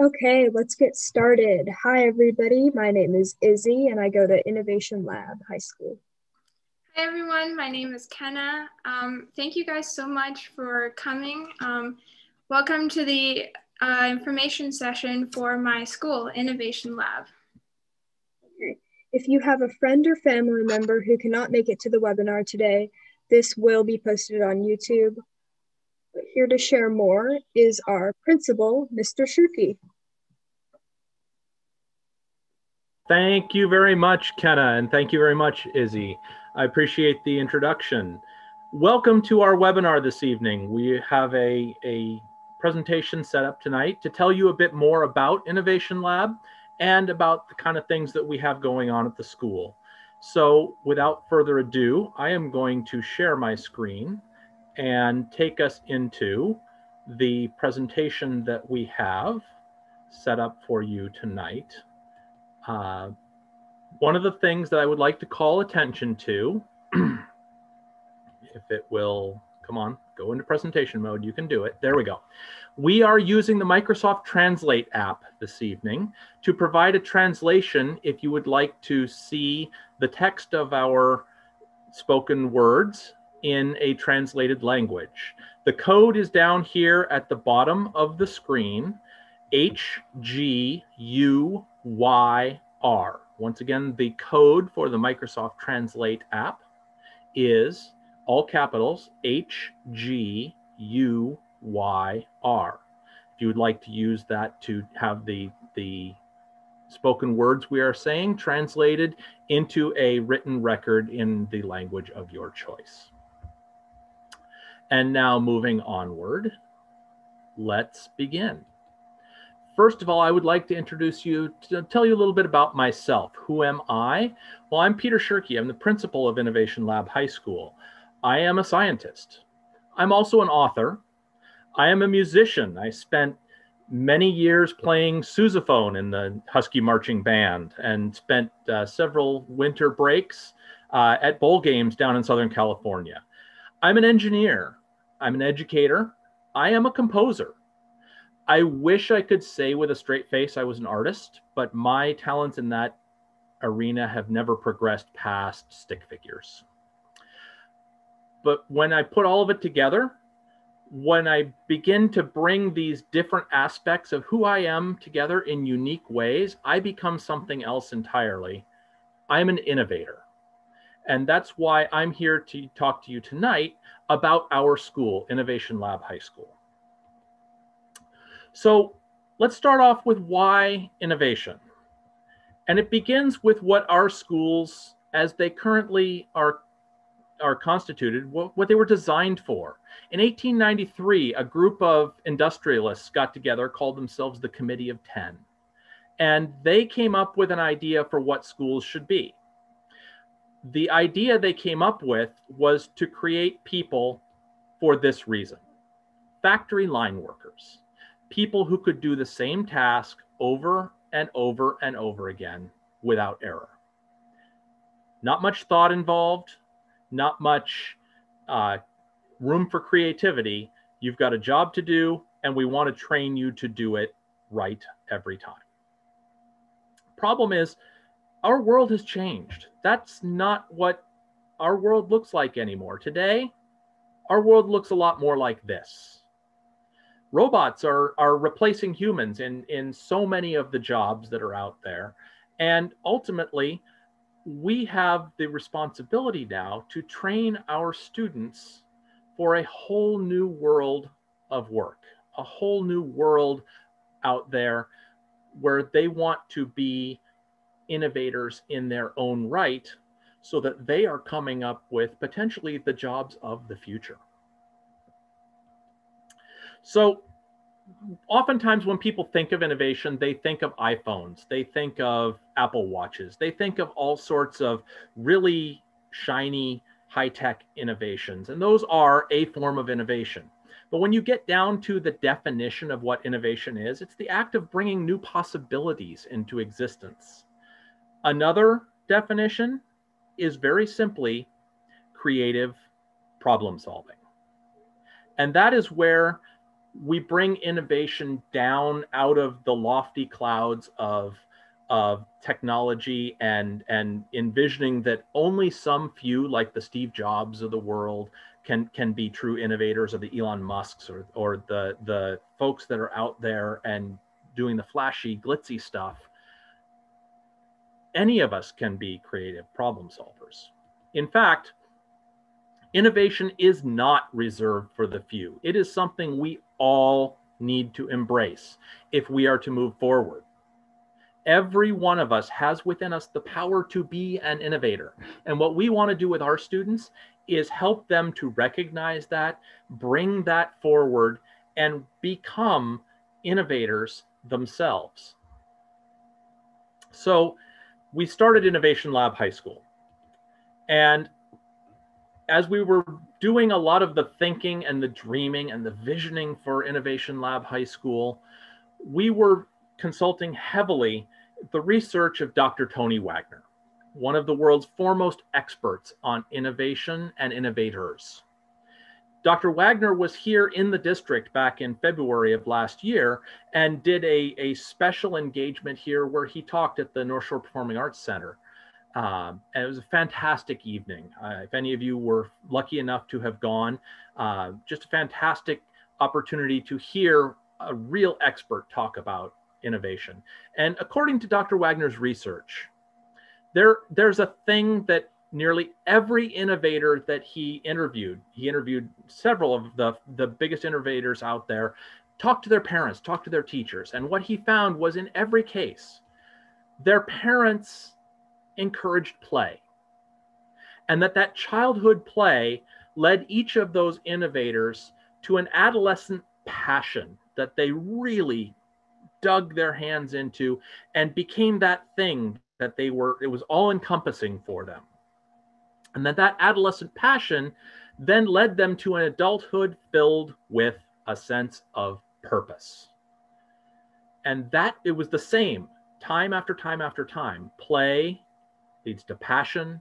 Okay, let's get started. Hi, everybody. My name is Izzy, and I go to Innovation Lab High School. Hi, everyone. My name is Kenna. Um, thank you guys so much for coming. Um, welcome to the uh, information session for my school, Innovation Lab. Okay. If you have a friend or family member who cannot make it to the webinar today, this will be posted on YouTube. Here to share more is our principal, Mr. Shuki. Thank you very much, Kenna, and thank you very much, Izzy. I appreciate the introduction. Welcome to our webinar this evening. We have a, a presentation set up tonight to tell you a bit more about Innovation Lab and about the kind of things that we have going on at the school. So without further ado, I am going to share my screen and take us into the presentation that we have set up for you tonight. Uh, one of the things that I would like to call attention to, if it will, come on, go into presentation mode, you can do it. There we go. We are using the Microsoft Translate app this evening to provide a translation if you would like to see the text of our spoken words in a translated language. The code is down here at the bottom of the screen, HGUYR. Once again, the code for the Microsoft Translate app is all capitals HGUYR. If you would like to use that to have the, the spoken words we are saying translated into a written record in the language of your choice. And now moving onward, let's begin. First of all, I would like to introduce you to tell you a little bit about myself. Who am I? Well, I'm Peter Shirky. I'm the principal of Innovation Lab High School. I am a scientist. I'm also an author. I am a musician. I spent many years playing sousaphone in the Husky Marching Band and spent uh, several winter breaks uh, at bowl games down in Southern California. I'm an engineer. I'm an educator. I am a composer. I wish I could say with a straight face I was an artist, but my talents in that arena have never progressed past stick figures. But when I put all of it together, when I begin to bring these different aspects of who I am together in unique ways, I become something else entirely. I'm an innovator. And that's why I'm here to talk to you tonight about our school, Innovation Lab High School. So let's start off with why innovation. And it begins with what our schools, as they currently are, are constituted, what, what they were designed for. In 1893, a group of industrialists got together, called themselves the Committee of Ten. And they came up with an idea for what schools should be. The idea they came up with was to create people for this reason factory line workers people who could do the same task over and over and over again without error. Not much thought involved, not much uh, room for creativity. You've got a job to do, and we want to train you to do it right every time. Problem is, our world has changed. That's not what our world looks like anymore. Today, our world looks a lot more like this robots are are replacing humans in in so many of the jobs that are out there and ultimately we have the responsibility now to train our students for a whole new world of work a whole new world out there where they want to be innovators in their own right so that they are coming up with potentially the jobs of the future so oftentimes when people think of innovation, they think of iPhones, they think of Apple Watches, they think of all sorts of really shiny high tech innovations. And those are a form of innovation. But when you get down to the definition of what innovation is, it's the act of bringing new possibilities into existence. Another definition is very simply creative problem solving. And that is where we bring innovation down out of the lofty clouds of of technology and and envisioning that only some few like the Steve Jobs of the world can can be true innovators or the Elon Musks or or the the folks that are out there and doing the flashy glitzy stuff any of us can be creative problem solvers in fact innovation is not reserved for the few it is something we all need to embrace if we are to move forward every one of us has within us the power to be an innovator. And what we want to do with our students is help them to recognize that, bring that forward, and become innovators themselves. So we started Innovation Lab High School. And as we were doing a lot of the thinking and the dreaming and the visioning for Innovation Lab High School, we were consulting heavily the research of Dr. Tony Wagner, one of the world's foremost experts on innovation and innovators. Dr. Wagner was here in the district back in February of last year and did a, a special engagement here where he talked at the Northshore Performing Arts Center. Um, and it was a fantastic evening. Uh, if any of you were lucky enough to have gone, uh, just a fantastic opportunity to hear a real expert talk about innovation. And according to Dr. Wagner's research, there, there's a thing that nearly every innovator that he interviewed, he interviewed several of the, the biggest innovators out there, talked to their parents, talked to their teachers. And what he found was in every case, their parents encouraged play. And that that childhood play led each of those innovators to an adolescent passion that they really dug their hands into and became that thing that they were, it was all encompassing for them. And that that adolescent passion then led them to an adulthood filled with a sense of purpose. And that it was the same time after time after time. Play leads to passion,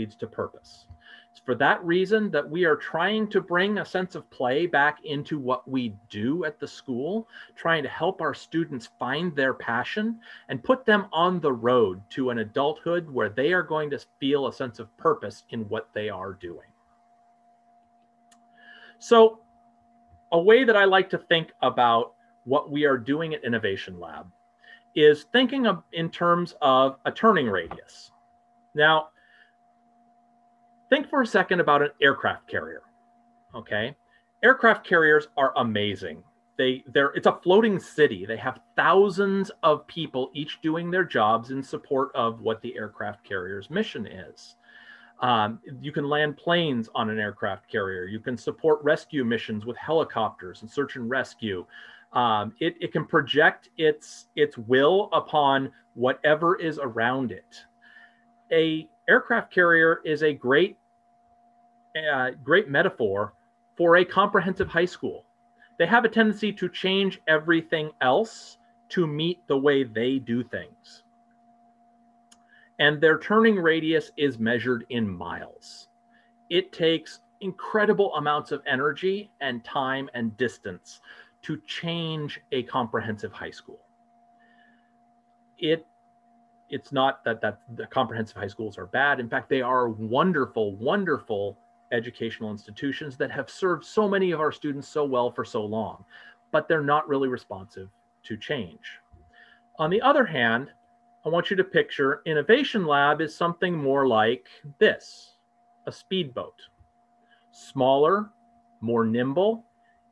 leads to purpose. It's for that reason that we are trying to bring a sense of play back into what we do at the school, trying to help our students find their passion and put them on the road to an adulthood where they are going to feel a sense of purpose in what they are doing. So, a way that I like to think about what we are doing at Innovation Lab is thinking of in terms of a turning radius. Now, think for a second about an aircraft carrier. Okay. Aircraft carriers are amazing. They, they're, it's a floating city. They have thousands of people each doing their jobs in support of what the aircraft carrier's mission is. Um, you can land planes on an aircraft carrier. You can support rescue missions with helicopters and search and rescue. Um, it, it can project its, its will upon whatever is around it. A aircraft carrier is a great uh, great metaphor for a comprehensive high school. They have a tendency to change everything else to meet the way they do things. And their turning radius is measured in miles. It takes incredible amounts of energy and time and distance to change a comprehensive high school. It it's not that that the comprehensive high schools are bad. In fact, they are wonderful, wonderful educational institutions that have served so many of our students so well for so long, but they're not really responsive to change. On the other hand, I want you to picture Innovation Lab is something more like this, a speedboat. Smaller, more nimble,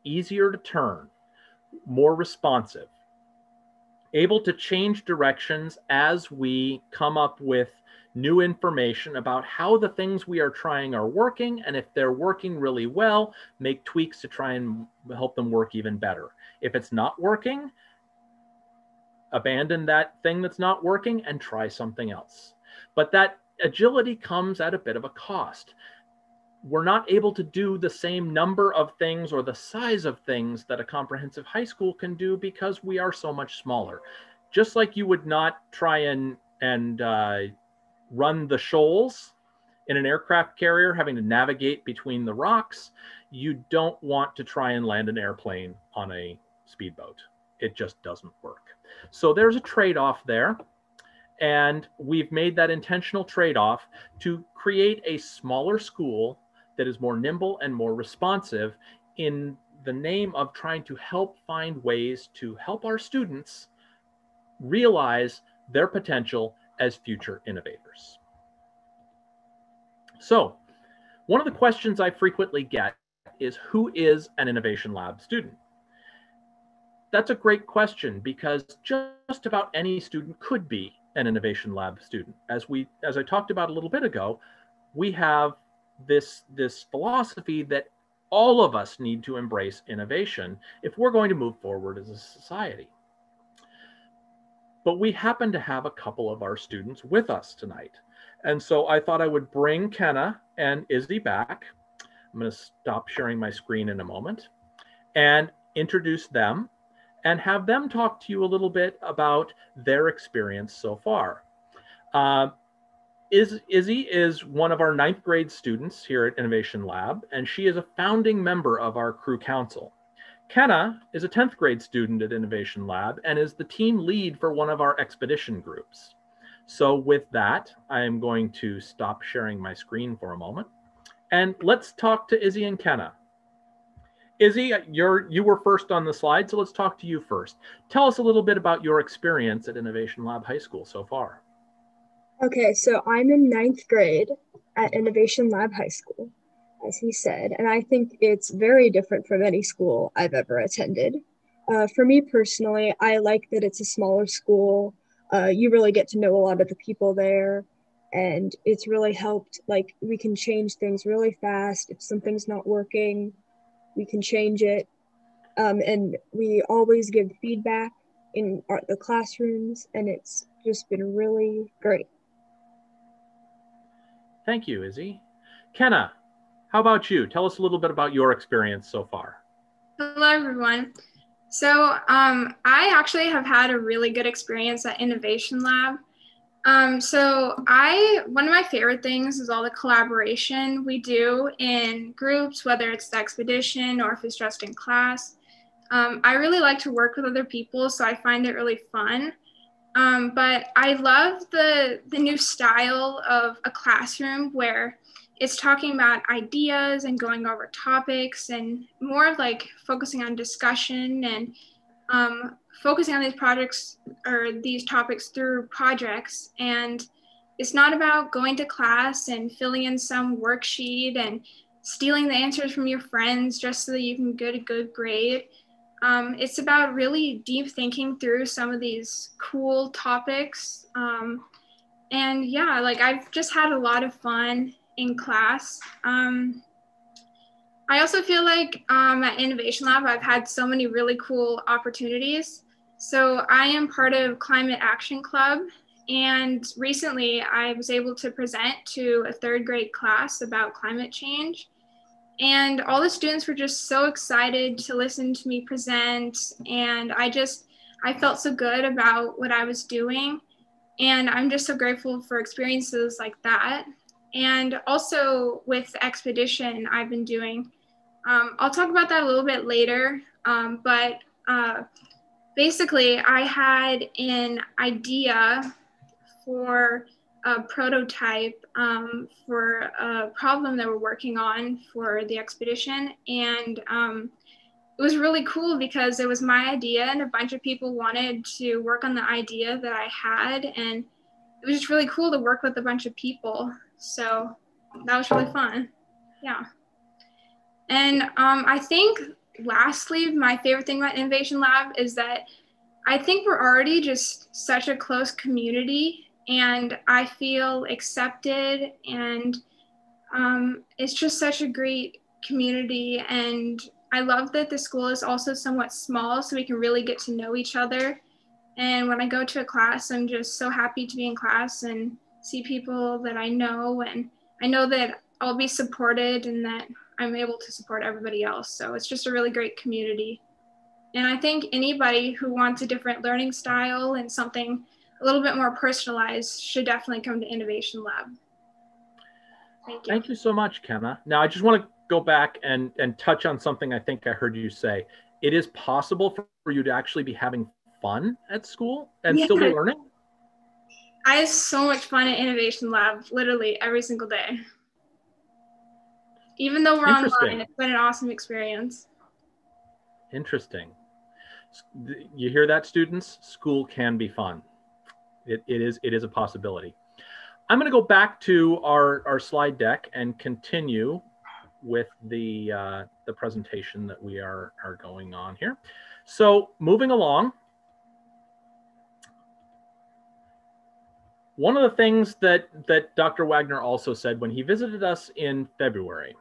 easier to turn, more responsive, able to change directions as we come up with new information about how the things we are trying are working. And if they're working really well, make tweaks to try and help them work even better. If it's not working, abandon that thing that's not working and try something else. But that agility comes at a bit of a cost. We're not able to do the same number of things or the size of things that a comprehensive high school can do because we are so much smaller. Just like you would not try and and uh, run the shoals in an aircraft carrier, having to navigate between the rocks. you don't want to try and land an airplane on a speedboat. It just doesn't work. So there's a trade-off there. And we've made that intentional trade-off to create a smaller school that is more nimble and more responsive in the name of trying to help find ways to help our students realize their potential as future innovators. So one of the questions I frequently get is who is an Innovation Lab student? That's a great question because just about any student could be an Innovation Lab student. As we, as I talked about a little bit ago, we have this, this philosophy that all of us need to embrace innovation if we're going to move forward as a society. But we happen to have a couple of our students with us tonight. And so I thought I would bring Kenna and Izzy back. I'm going to stop sharing my screen in a moment and introduce them and have them talk to you a little bit about their experience so far. Uh, Iz, Izzy is one of our ninth grade students here at Innovation Lab, and she is a founding member of our crew council. Kenna is a 10th grade student at Innovation Lab and is the team lead for one of our expedition groups. So with that, I am going to stop sharing my screen for a moment. And let's talk to Izzy and Kenna. Izzy, you're, you were first on the slide, so let's talk to you first. Tell us a little bit about your experience at Innovation Lab High School so far. Okay, so I'm in ninth grade at Innovation Lab High School, as he said, and I think it's very different from any school I've ever attended. Uh, for me personally, I like that it's a smaller school. Uh, you really get to know a lot of the people there, and it's really helped. Like, we can change things really fast. If something's not working, we can change it. Um, and we always give feedback in our, the classrooms, and it's just been really great. Thank you, Izzy. Kenna, how about you? Tell us a little bit about your experience so far. Hello, everyone. So um, I actually have had a really good experience at Innovation Lab. Um, so I, one of my favorite things is all the collaboration we do in groups, whether it's the expedition or if it's just in class. Um, I really like to work with other people, so I find it really fun. Um, but I love the the new style of a classroom where it's talking about ideas and going over topics and more of like focusing on discussion and um, focusing on these projects or these topics through projects. And it's not about going to class and filling in some worksheet and stealing the answers from your friends just so that you can get a good grade um, it's about really deep thinking through some of these cool topics. Um, and yeah, like I've just had a lot of fun in class. Um, I also feel like um, at Innovation Lab, I've had so many really cool opportunities. So I am part of Climate Action Club. And recently I was able to present to a third grade class about climate change. And all the students were just so excited to listen to me present. And I just, I felt so good about what I was doing. And I'm just so grateful for experiences like that. And also with the expedition I've been doing. Um, I'll talk about that a little bit later. Um, but uh, basically, I had an idea for a prototype um, for a problem that we're working on for the expedition. And um, it was really cool because it was my idea, and a bunch of people wanted to work on the idea that I had. And it was just really cool to work with a bunch of people. So that was really fun. Yeah. And um, I think, lastly, my favorite thing about Innovation Lab is that I think we're already just such a close community and I feel accepted and um, it's just such a great community and I love that the school is also somewhat small so we can really get to know each other. And when I go to a class I'm just so happy to be in class and see people that I know and I know that I'll be supported and that I'm able to support everybody else. So it's just a really great community. And I think anybody who wants a different learning style and something a little bit more personalized should definitely come to Innovation Lab. Thank you. Thank you so much, Kenna. Now, I just want to go back and, and touch on something I think I heard you say. It is possible for you to actually be having fun at school and yeah. still be learning? I have so much fun at Innovation Lab, literally every single day. Even though we're online, it's been an awesome experience. Interesting. You hear that, students? School can be fun. It, it is it is a possibility. I'm going to go back to our, our slide deck and continue with the uh, the presentation that we are are going on here. So moving along, one of the things that that Dr. Wagner also said when he visited us in February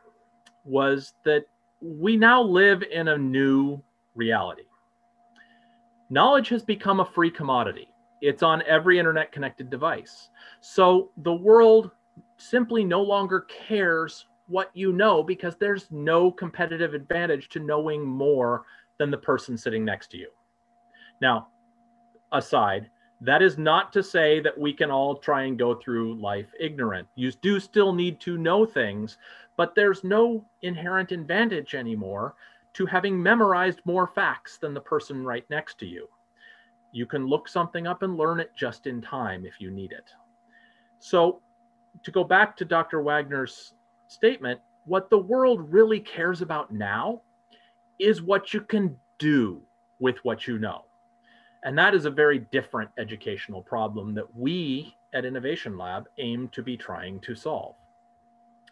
was that we now live in a new reality. Knowledge has become a free commodity. It's on every internet connected device. So the world simply no longer cares what you know because there's no competitive advantage to knowing more than the person sitting next to you. Now, aside, that is not to say that we can all try and go through life ignorant. You do still need to know things, but there's no inherent advantage anymore to having memorized more facts than the person right next to you. You can look something up and learn it just in time if you need it. So, to go back to Dr. Wagner's statement, what the world really cares about now is what you can do with what you know. And that is a very different educational problem that we at Innovation Lab aim to be trying to solve.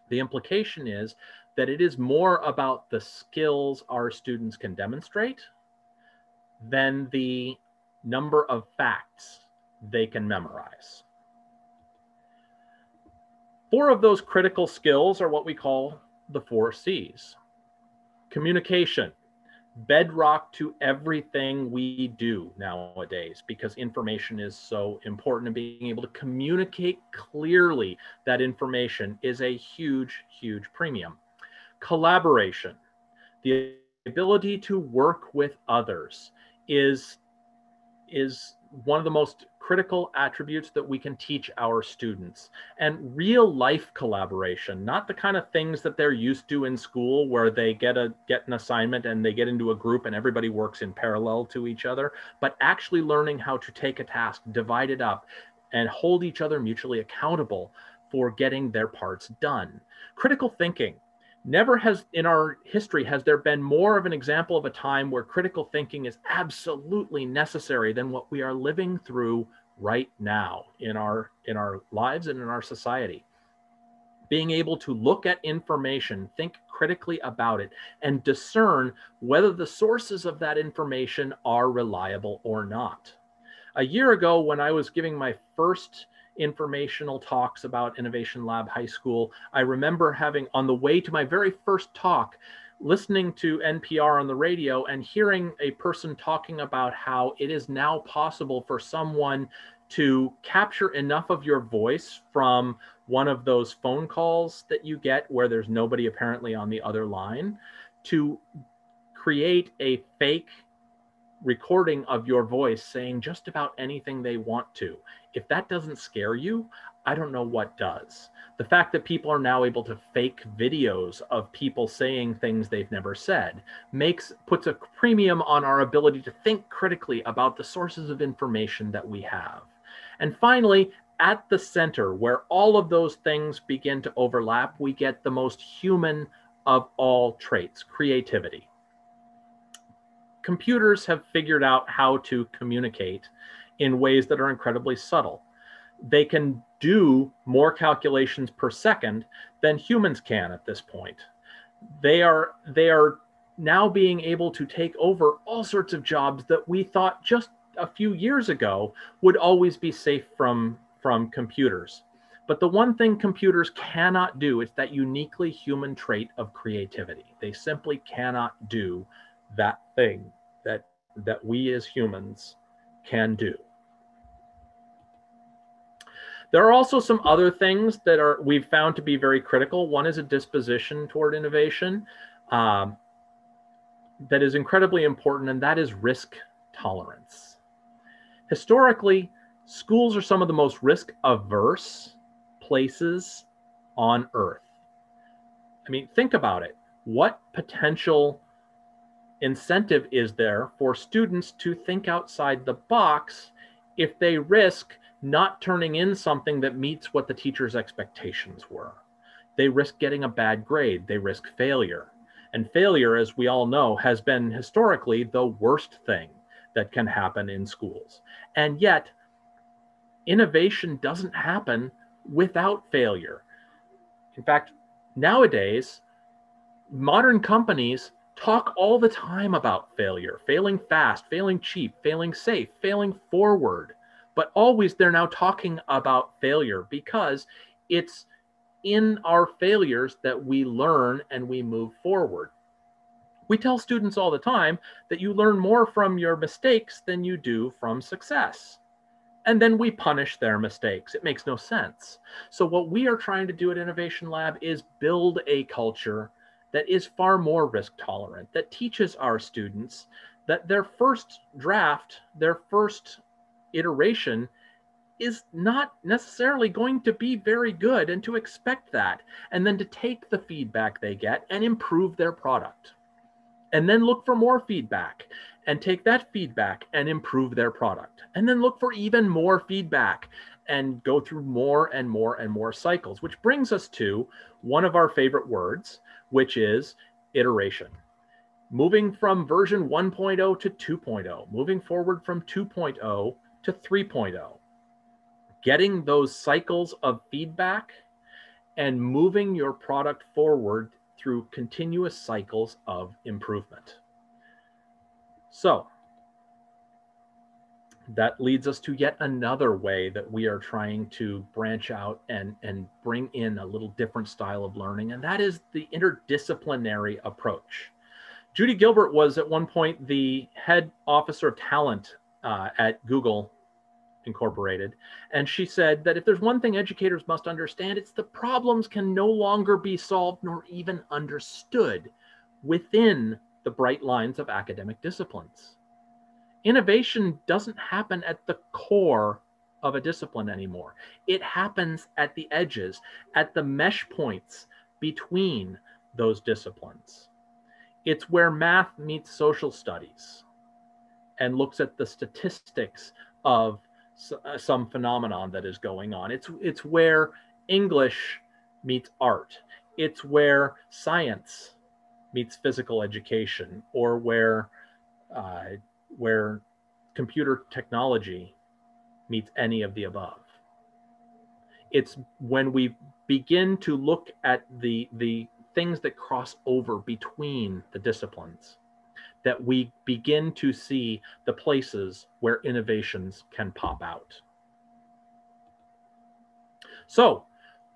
The implication is that it is more about the skills our students can demonstrate than the number of facts they can memorize. Four of those critical skills are what we call the four C's. Communication, bedrock to everything we do nowadays because information is so important and being able to communicate clearly that information is a huge huge premium collaboration the ability to work with others is is one of the most critical attributes that we can teach our students. And real life collaboration not the kind of things that they're used to in school where they get a get an assignment and they get into a group and everybody works in parallel to each other but actually learning how to take a task divide it up and hold each other mutually accountable for getting their parts done. Critical thinking Never has in our history has there been more of an example of a time where critical thinking is absolutely necessary than what we are living through right now in our in our lives and in our society. Being able to look at information, think critically about it, and discern whether the sources of that information are reliable or not. A year ago, when I was giving my first informational talks about Innovation Lab High School. I remember having, on the way to my very first talk, listening to NPR on the radio and hearing a person talking about how it is now possible for someone to capture enough of your voice from one of those phone calls that you get where there's nobody apparently on the other line to create a fake recording of your voice saying just about anything they want to. If that doesn't scare you, I don't know what does. The fact that people are now able to fake videos of people saying things they've never said makes puts a premium on our ability to think critically about the sources of information that we have. And finally, at the center where all of those things begin to overlap, we get the most human of all traits, creativity computers have figured out how to communicate in ways that are incredibly subtle. They can do more calculations per second than humans can at this point. They are they are now being able to take over all sorts of jobs that we thought just a few years ago would always be safe from from computers. But the one thing computers cannot do is that uniquely human trait of creativity. They simply cannot do that thing that that we as humans can do. There are also some other things that are we've found to be very critical. One is a disposition toward innovation um, that is incredibly important, and that is risk tolerance. Historically, schools are some of the most risk averse places on earth. I mean, think about it what potential incentive is there for students to think outside the box if they risk not turning in something that meets what the teacher's expectations were? They risk getting a bad grade, they risk failure. And failure, as we all know, has been historically the worst thing that can happen in schools. And yet, innovation doesn't happen without failure. In fact, nowadays, modern companies talk all the time about failure, failing fast, failing cheap, failing safe, failing forward. But always they're now talking about failure because it's in our failures that we learn and we move forward. We tell students all the time that you learn more from your mistakes than you do from success. And then we punish their mistakes. It makes no sense. So, what we are trying to do at Innovation Lab is build a culture that is far more risk tolerant, that teaches our students that their first draft, their first iteration is not necessarily going to be very good and to expect that and then to take the feedback they get and improve their product and then look for more feedback and take that feedback and improve their product and then look for even more feedback and go through more and more and more cycles which brings us to one of our favorite words which is iteration. Moving from version 1.0 to 2.0, moving forward from 2.0 to 3.0, getting those cycles of feedback and moving your product forward through continuous cycles of improvement. So, that leads us to yet another way that we are trying to branch out and, and bring in a little different style of learning, and that is the interdisciplinary approach. Judy Gilbert was at one point the head officer of talent uh, at Google Incorporated. And she said that if there's one thing educators must understand, it's the problems can no longer be solved nor even understood within the bright lines of academic disciplines innovation doesn't happen at the core of a discipline anymore. It happens at the edges, at the mesh points between those disciplines. It's where math meets social studies and looks at the statistics of some phenomenon that is going on. It's, it's where English meets art. It's where science meets physical education or where uh, where computer technology meets any of the above. It's when we begin to look at the, the things that cross over between the disciplines that we begin to see the places where innovations can pop out. So,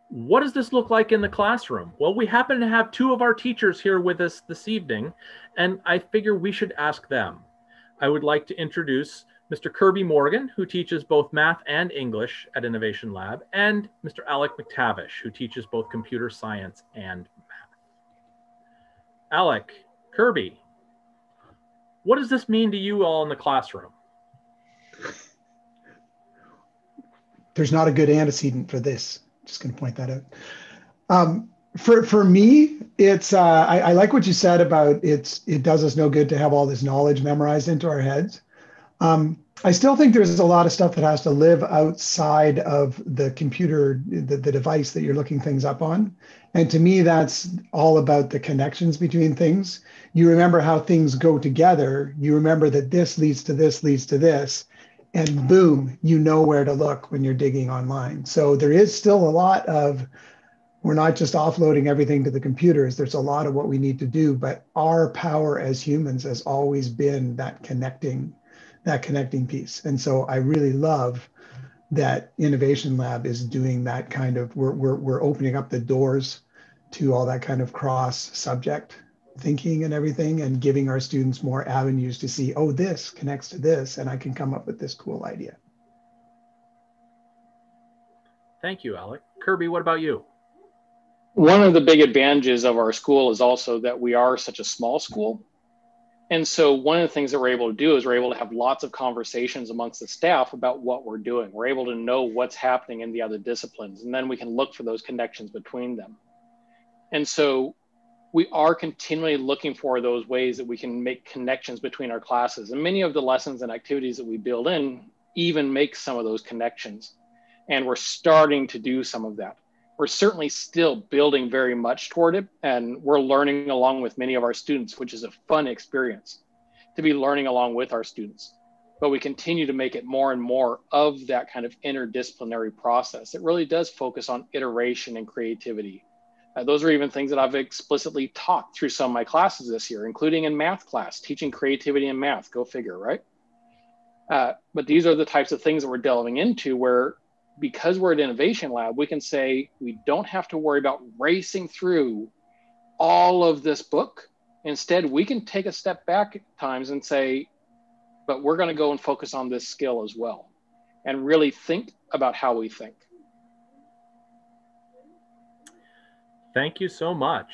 what does this look like in the classroom? Well, we happen to have two of our teachers here with us this evening, and I figure we should ask them. I would like to introduce Mr. Kirby Morgan, who teaches both math and English at Innovation Lab, and Mr. Alec McTavish, who teaches both computer science and math. Alec, Kirby, what does this mean to you all in the classroom? There's not a good antecedent for this. Just going to point that out. Um, for for me, it's uh, I, I, like what you said about it's it does us no good to have all this knowledge memorized into our heads. Um, I still think there's a lot of stuff that has to live outside of the computer, the, the device that you're looking things up on. And to me, that's all about the connections between things. You remember how things go together. You remember that this leads to this, leads to this. And boom, you know where to look when you're digging online. So there is still a lot of we're not just offloading everything to the computers. There's a lot of what we need to do, but our power as humans has always been that connecting, that connecting piece. And so I really love that Innovation Lab is doing that kind of, we're, we're, we're opening up the doors to all that kind of cross subject thinking and everything and giving our students more avenues to see, oh, this connects to this, and I can come up with this cool idea. Thank you, Alec. Kirby, what about you? one of the big advantages of our school is also that we are such a small school. And so one of the things that we're able to do is we're able to have lots of conversations amongst the staff about what we're doing. We're able to know what's happening in the other disciplines, and then we can look for those connections between them. And so we are continually looking for those ways that we can make connections between our classes. And many of the lessons and activities that we build in even make some of those connections. And we're starting to do some of that. We're certainly still building very much toward it. And we're learning along with many of our students, which is a fun experience to be learning along with our students. But we continue to make it more and more of that kind of interdisciplinary process. It really does focus on iteration and creativity uh, those are even things that I've explicitly taught through some of my classes this year, including in math class, teaching creativity in math. Go figure, right? Uh, but these are the types of things that we're delving into where, because we're at Innovation Lab, we can say we don't have to worry about racing through all of this book. Instead, we can take a step back at times and say, but we're going to go and focus on this skill as well and really think about how we think. Thank you so much.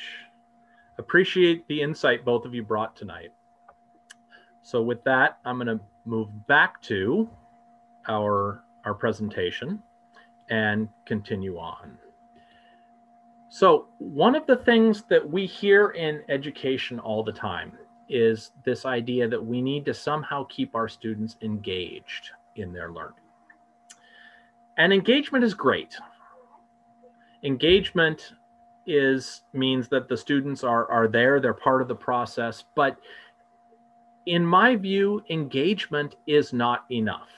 Appreciate the insight both of you brought tonight. So with that, I'm going to move back to our, our presentation and continue on. So one of the things that we hear in education all the time is this idea that we need to somehow keep our students engaged in their learning. And engagement is great. Engagement is means that the students are are there they're part of the process but in my view engagement is not enough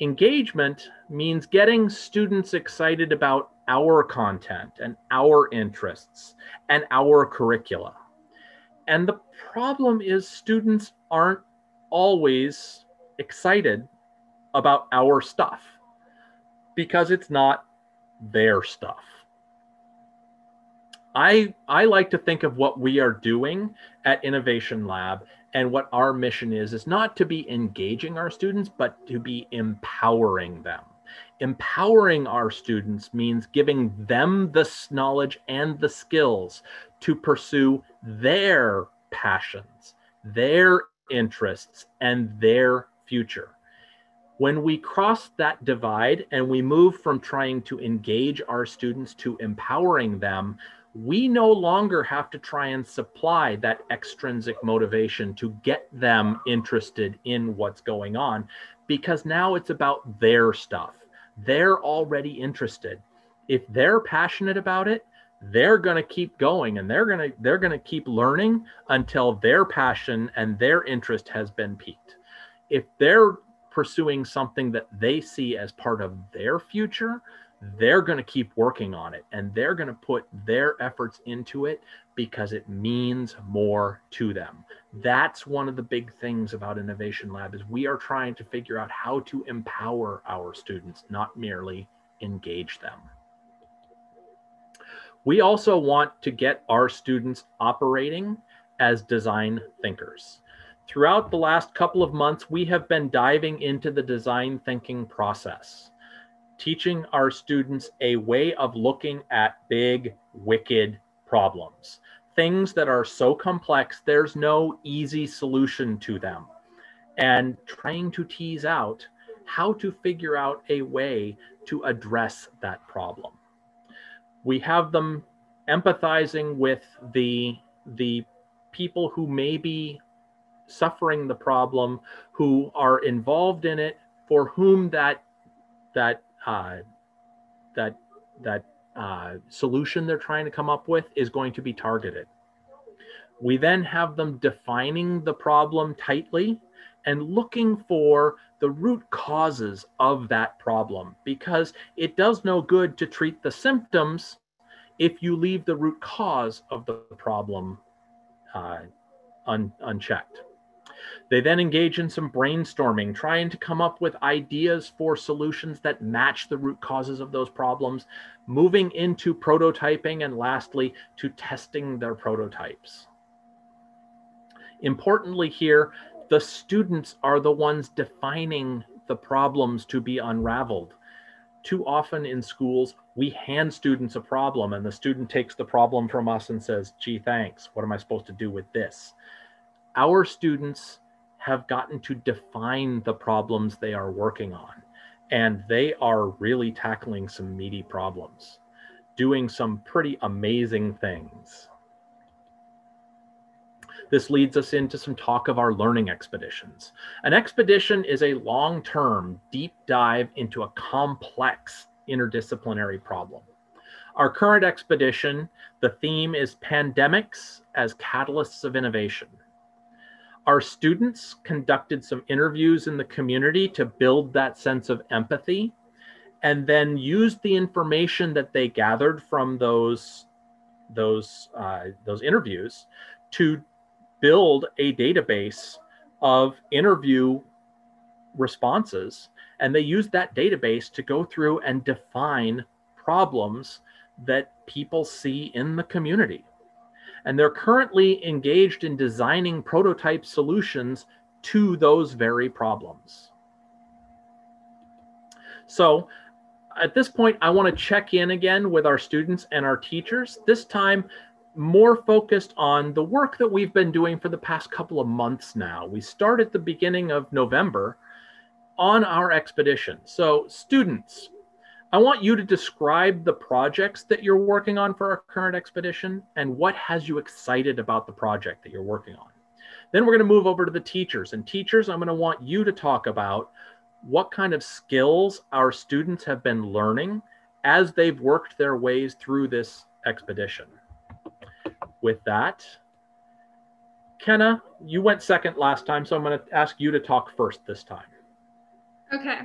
engagement means getting students excited about our content and our interests and our curricula. And the problem is students aren't always excited about our stuff because it's not their stuff. I I like to think of what we are doing at Innovation Lab and what our mission is is not to be engaging our students but to be empowering them. Empowering our students means giving them the knowledge and the skills to pursue their passions, their interests and their future. When we cross that divide and we move from trying to engage our students to empowering them, we no longer have to try and supply that extrinsic motivation to get them interested in what's going on because now it's about their stuff. They're already interested. If they're passionate about it, they're going to keep going and they're going to they're going to keep learning until their passion and their interest has been piqued. If they're pursuing something that they see as part of their future, they're going to keep working on it and they're going to put their efforts into it because it means more to them. That's one of the big things about innovation lab is we are trying to figure out how to empower our students not merely engage them. We also want to get our students operating as design thinkers. Throughout the last couple of months we have been diving into the design thinking process teaching our students a way of looking at big, wicked problems, things that are so complex, there's no easy solution to them, and trying to tease out how to figure out a way to address that problem. We have them empathizing with the, the people who may be suffering the problem, who are involved in it, for whom that, that uh, that that uh, solution they're trying to come up with is going to be targeted. We then have them defining the problem tightly and looking for the root causes of that problem because it does no good to treat the symptoms if you leave the root cause of the problem uh, un- unchecked. They then engage in some brainstorming, trying to come up with ideas for solutions that match the root causes of those problems, moving into prototyping, and lastly, to testing their prototypes. Importantly, here, the students are the ones defining the problems to be unraveled. Too often in schools, we hand students a problem and the student takes the problem from us and says, gee, thanks. What am I supposed to do with this? Our students have gotten to define the problems they are working on. And they are really tackling some meaty problems, doing some pretty amazing things. This leads us into some talk of our learning expeditions. An expedition is a long-term deep dive into a complex interdisciplinary problem. Our current expedition, the theme is pandemics as catalysts of innovation. Our students conducted some interviews in the community to build that sense of empathy and then used the information that they gathered from those those uh, those interviews to build a database of interview responses. And they used that database to go through and define problems that people see in the community and they're currently engaged in designing prototype solutions to those very problems so at this point, I want to check in again with our students and our teachers, this time more focused on the work that we've been doing for the past couple of months now. We start at the beginning of November on our expedition. So students, I want you to describe the projects that you're working on for our current expedition and what has you excited about the project that you're working on. Then we're going to move over to the teachers. And teachers, I'm going to want you to talk about what kind of skills our students have been learning as they've worked their ways through this expedition. With that, Kenna, you went second last time, so I'm going to ask you to talk first this time. Okay.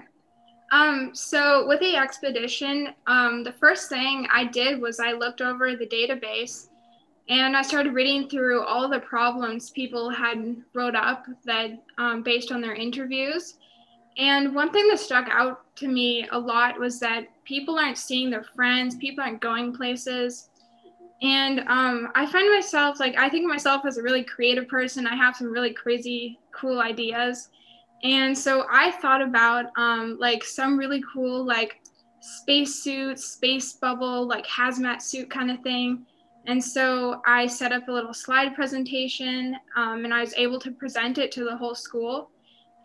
Um, so with the expedition, um, the first thing I did was I looked over the database and I started reading through all the problems people had wrote up that um, based on their interviews. And one thing that stuck out to me a lot was that people aren't seeing their friends, people aren't going places. And um, I find myself like, I think of myself as a really creative person. I have some really crazy, cool ideas. And so I thought about um, like some really cool, like space suit, space bubble, like hazmat suit kind of thing. And so I set up a little slide presentation um, and I was able to present it to the whole school.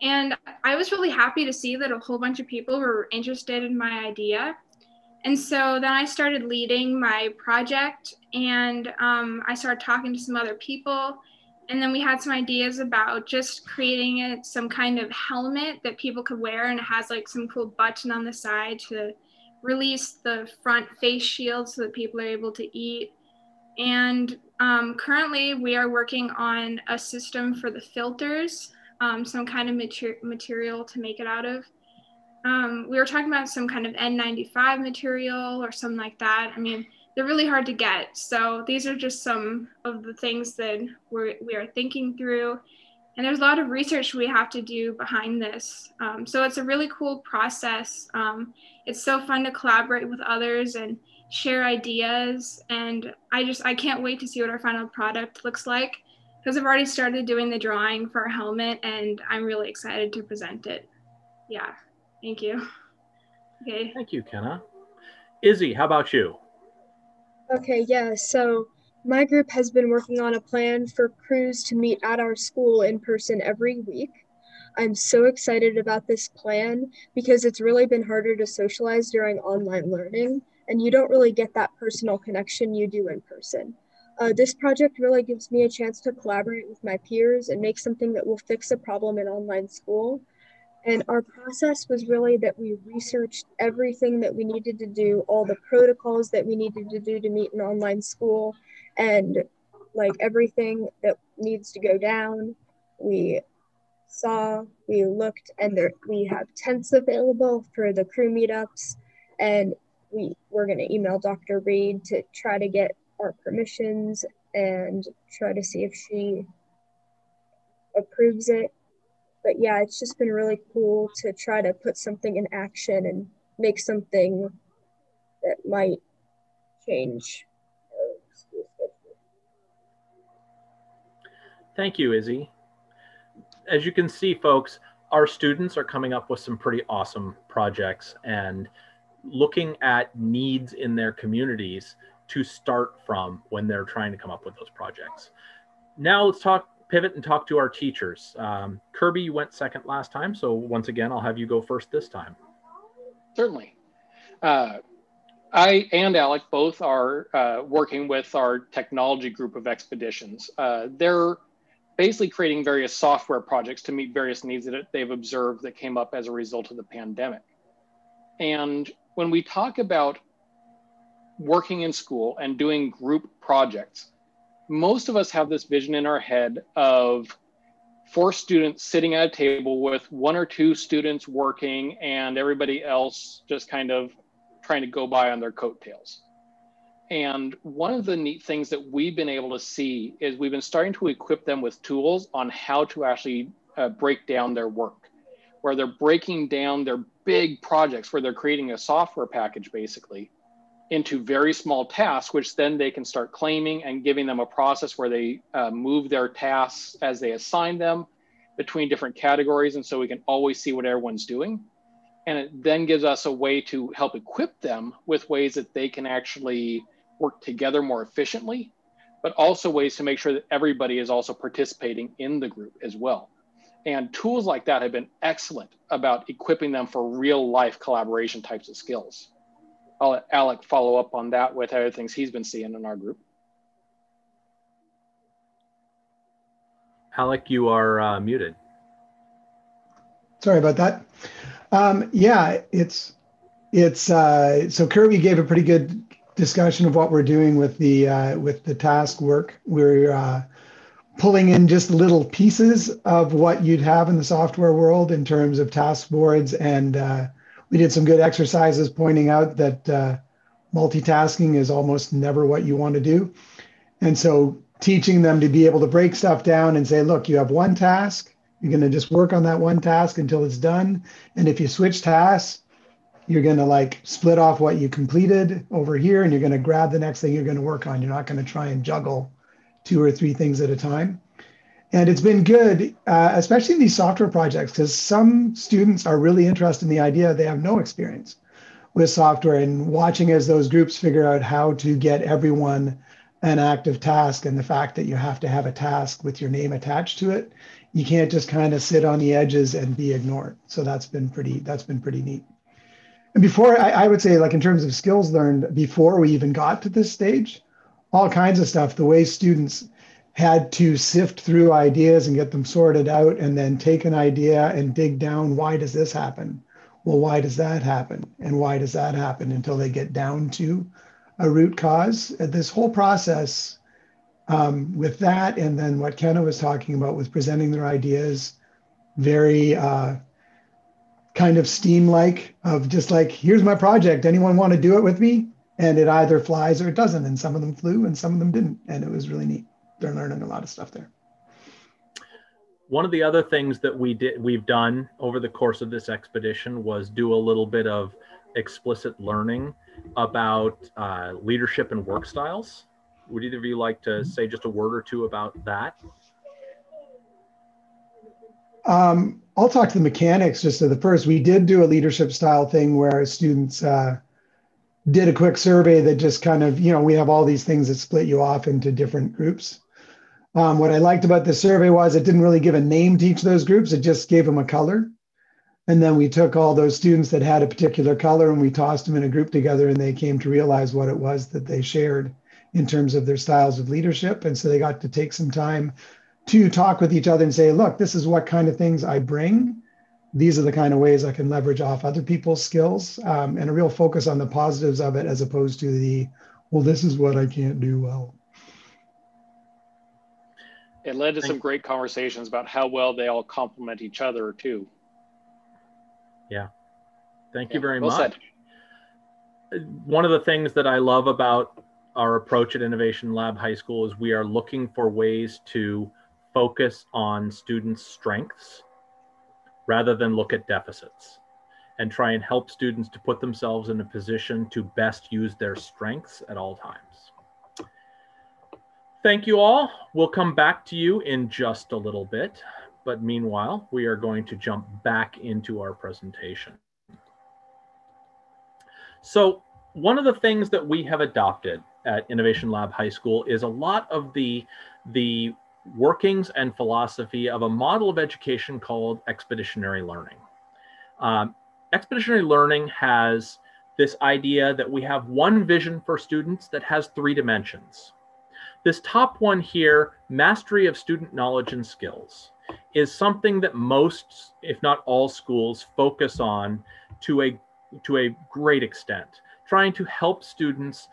And I was really happy to see that a whole bunch of people were interested in my idea. And so then I started leading my project and um, I started talking to some other people. And then we had some ideas about just creating it, some kind of helmet that people could wear and it has like some cool button on the side to release the front face shield so that people are able to eat. And um, currently we are working on a system for the filters um, some kind of mater- material to make it out of. Um, we were talking about some kind of N95 material or something like that. I mean, they're really hard to get. So these are just some of the things that we're, we are thinking through. And there's a lot of research we have to do behind this. Um, so it's a really cool process. Um, it's so fun to collaborate with others and share ideas. And I just, I can't wait to see what our final product looks like because I've already started doing the drawing for our helmet and I'm really excited to present it. Yeah, thank you. Okay. Thank you, Kenna. Izzy, how about you? Okay, yeah, so my group has been working on a plan for crews to meet at our school in person every week. I'm so excited about this plan because it's really been harder to socialize during online learning, and you don't really get that personal connection you do in person. Uh, this project really gives me a chance to collaborate with my peers and make something that will fix a problem in online school. And our process was really that we researched everything that we needed to do, all the protocols that we needed to do to meet an online school, and like everything that needs to go down. We saw, we looked, and there we have tents available for the crew meetups, and we we're going to email Dr. Reed to try to get our permissions and try to see if she approves it. But yeah, it's just been really cool to try to put something in action and make something that might change Thank you, Izzy. As you can see, folks, our students are coming up with some pretty awesome projects and looking at needs in their communities to start from when they're trying to come up with those projects. Now let's talk pivot and talk to our teachers. Um, Kirby, you went second last time, so once again, I'll have you go first this time. Certainly. Uh, I and Alec both are uh, working with our technology group of expeditions. Uh, they're basically creating various software projects to meet various needs that they've observed that came up as a result of the pandemic. And when we talk about working in school and doing group projects, most of us have this vision in our head of four students sitting at a table with one or two students working and everybody else just kind of trying to go by on their coattails. And one of the neat things that we've been able to see is we've been starting to equip them with tools on how to actually uh, break down their work, where they're breaking down their big projects, where they're creating a software package basically into very small tasks, which then they can start claiming and giving them a process where they uh, move their tasks as they assign them between different categories. And so we can always see what everyone's doing. And it then gives us a way to help equip them with ways that they can actually work together more efficiently, but also ways to make sure that everybody is also participating in the group as well. And tools like that have been excellent about equipping them for real life collaboration types of skills. I'll let Alec follow up on that with other things he's been seeing in our group. Alec, you are uh, muted. Sorry about that. Um, yeah, it's it's uh, so Kirby gave a pretty good discussion of what we're doing with the uh, with the task work. We're uh, pulling in just little pieces of what you'd have in the software world in terms of task boards, and uh, we did some good exercises pointing out that uh, multitasking is almost never what you want to do, and so teaching them to be able to break stuff down and say, look, you have one task. You're going to just work on that one task until it's done. And if you switch tasks, you're going to like split off what you completed over here and you're going to grab the next thing you're going to work on. You're not going to try and juggle two or three things at a time. And it's been good, uh, especially in these software projects, because some students are really interested in the idea. They have no experience with software and watching as those groups figure out how to get everyone an active task and the fact that you have to have a task with your name attached to it you can't just kind of sit on the edges and be ignored. So that's been pretty that's been pretty neat. And before I, I, would say like in terms of skills learned before we even got to this stage all kinds of stuff the way students had to sift through ideas and get them sorted out and then take an idea and dig down why does this happen? Well why does that happen? And why does that happen until they get down to a root cause? This whole process um, with that and then what kenna was talking about with presenting their ideas very uh, kind of steam like of just like here's my project. Anyone want to do it with me? And it either flies or it doesn't. And some of them flew and some of them didn't. And it was really neat they're learning a lot of stuff there one of the other things that we did we've done over the course of this expedition was do a little bit of explicit learning about uh, leadership and work styles would either of you like to mm-hmm. say just a word or two about that um, I'll talk to the mechanics just at the first. We did do a leadership style thing where students uh, did a quick survey that just kind of, you know, we have all these things that split you off into different groups. Um, what I liked about the survey was it didn't really give a name to each of those groups, it just gave them a color. And then we took all those students that had a particular color and we tossed them in a group together and they came to realize what it was that they shared in terms of their styles of leadership. And so they got to take some time to talk with each other and say, look, this is what kind of things I bring. These are the kind of ways I can leverage off other people's skills um, and a real focus on the positives of it as opposed to the, well, this is what I can't do well. It led to some great conversations about how well they all complement each other, too. Yeah. Thank you very well much. Said. One of the things that I love about our approach at Innovation Lab High School is we are looking for ways to focus on students' strengths rather than look at deficits and try and help students to put themselves in a position to best use their strengths at all times. Thank you all. We'll come back to you in just a little bit, but meanwhile, we are going to jump back into our presentation. So one of the things that we have adopted at Innovation Lab High School is a lot of the, the workings and philosophy of a model of education called expeditionary learning. Um, expeditionary learning has this idea that we have one vision for students that has three dimensions. This top one here, mastery of student knowledge and skills, is something that most, if not all schools focus on to a, to a great extent, trying to help students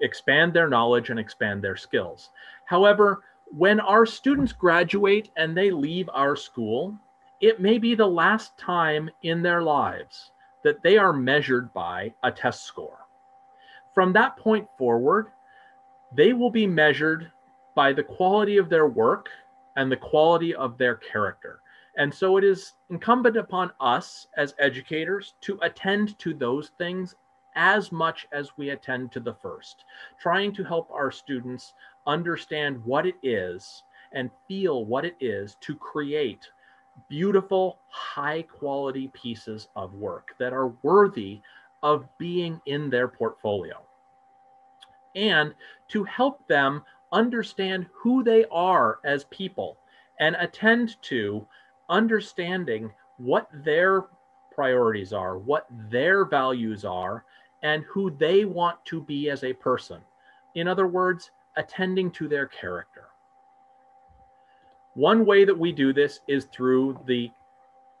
expand their knowledge and expand their skills. However, when our students graduate and they leave our school, it may be the last time in their lives that they are measured by a test score. From that point forward, they will be measured by the quality of their work and the quality of their character. And so it is incumbent upon us as educators to attend to those things as much as we attend to the first, trying to help our students understand what it is and feel what it is to create beautiful, high quality pieces of work that are worthy of being in their portfolio. And to help them understand who they are as people and attend to understanding what their priorities are, what their values are, and who they want to be as a person. In other words, attending to their character. One way that we do this is through the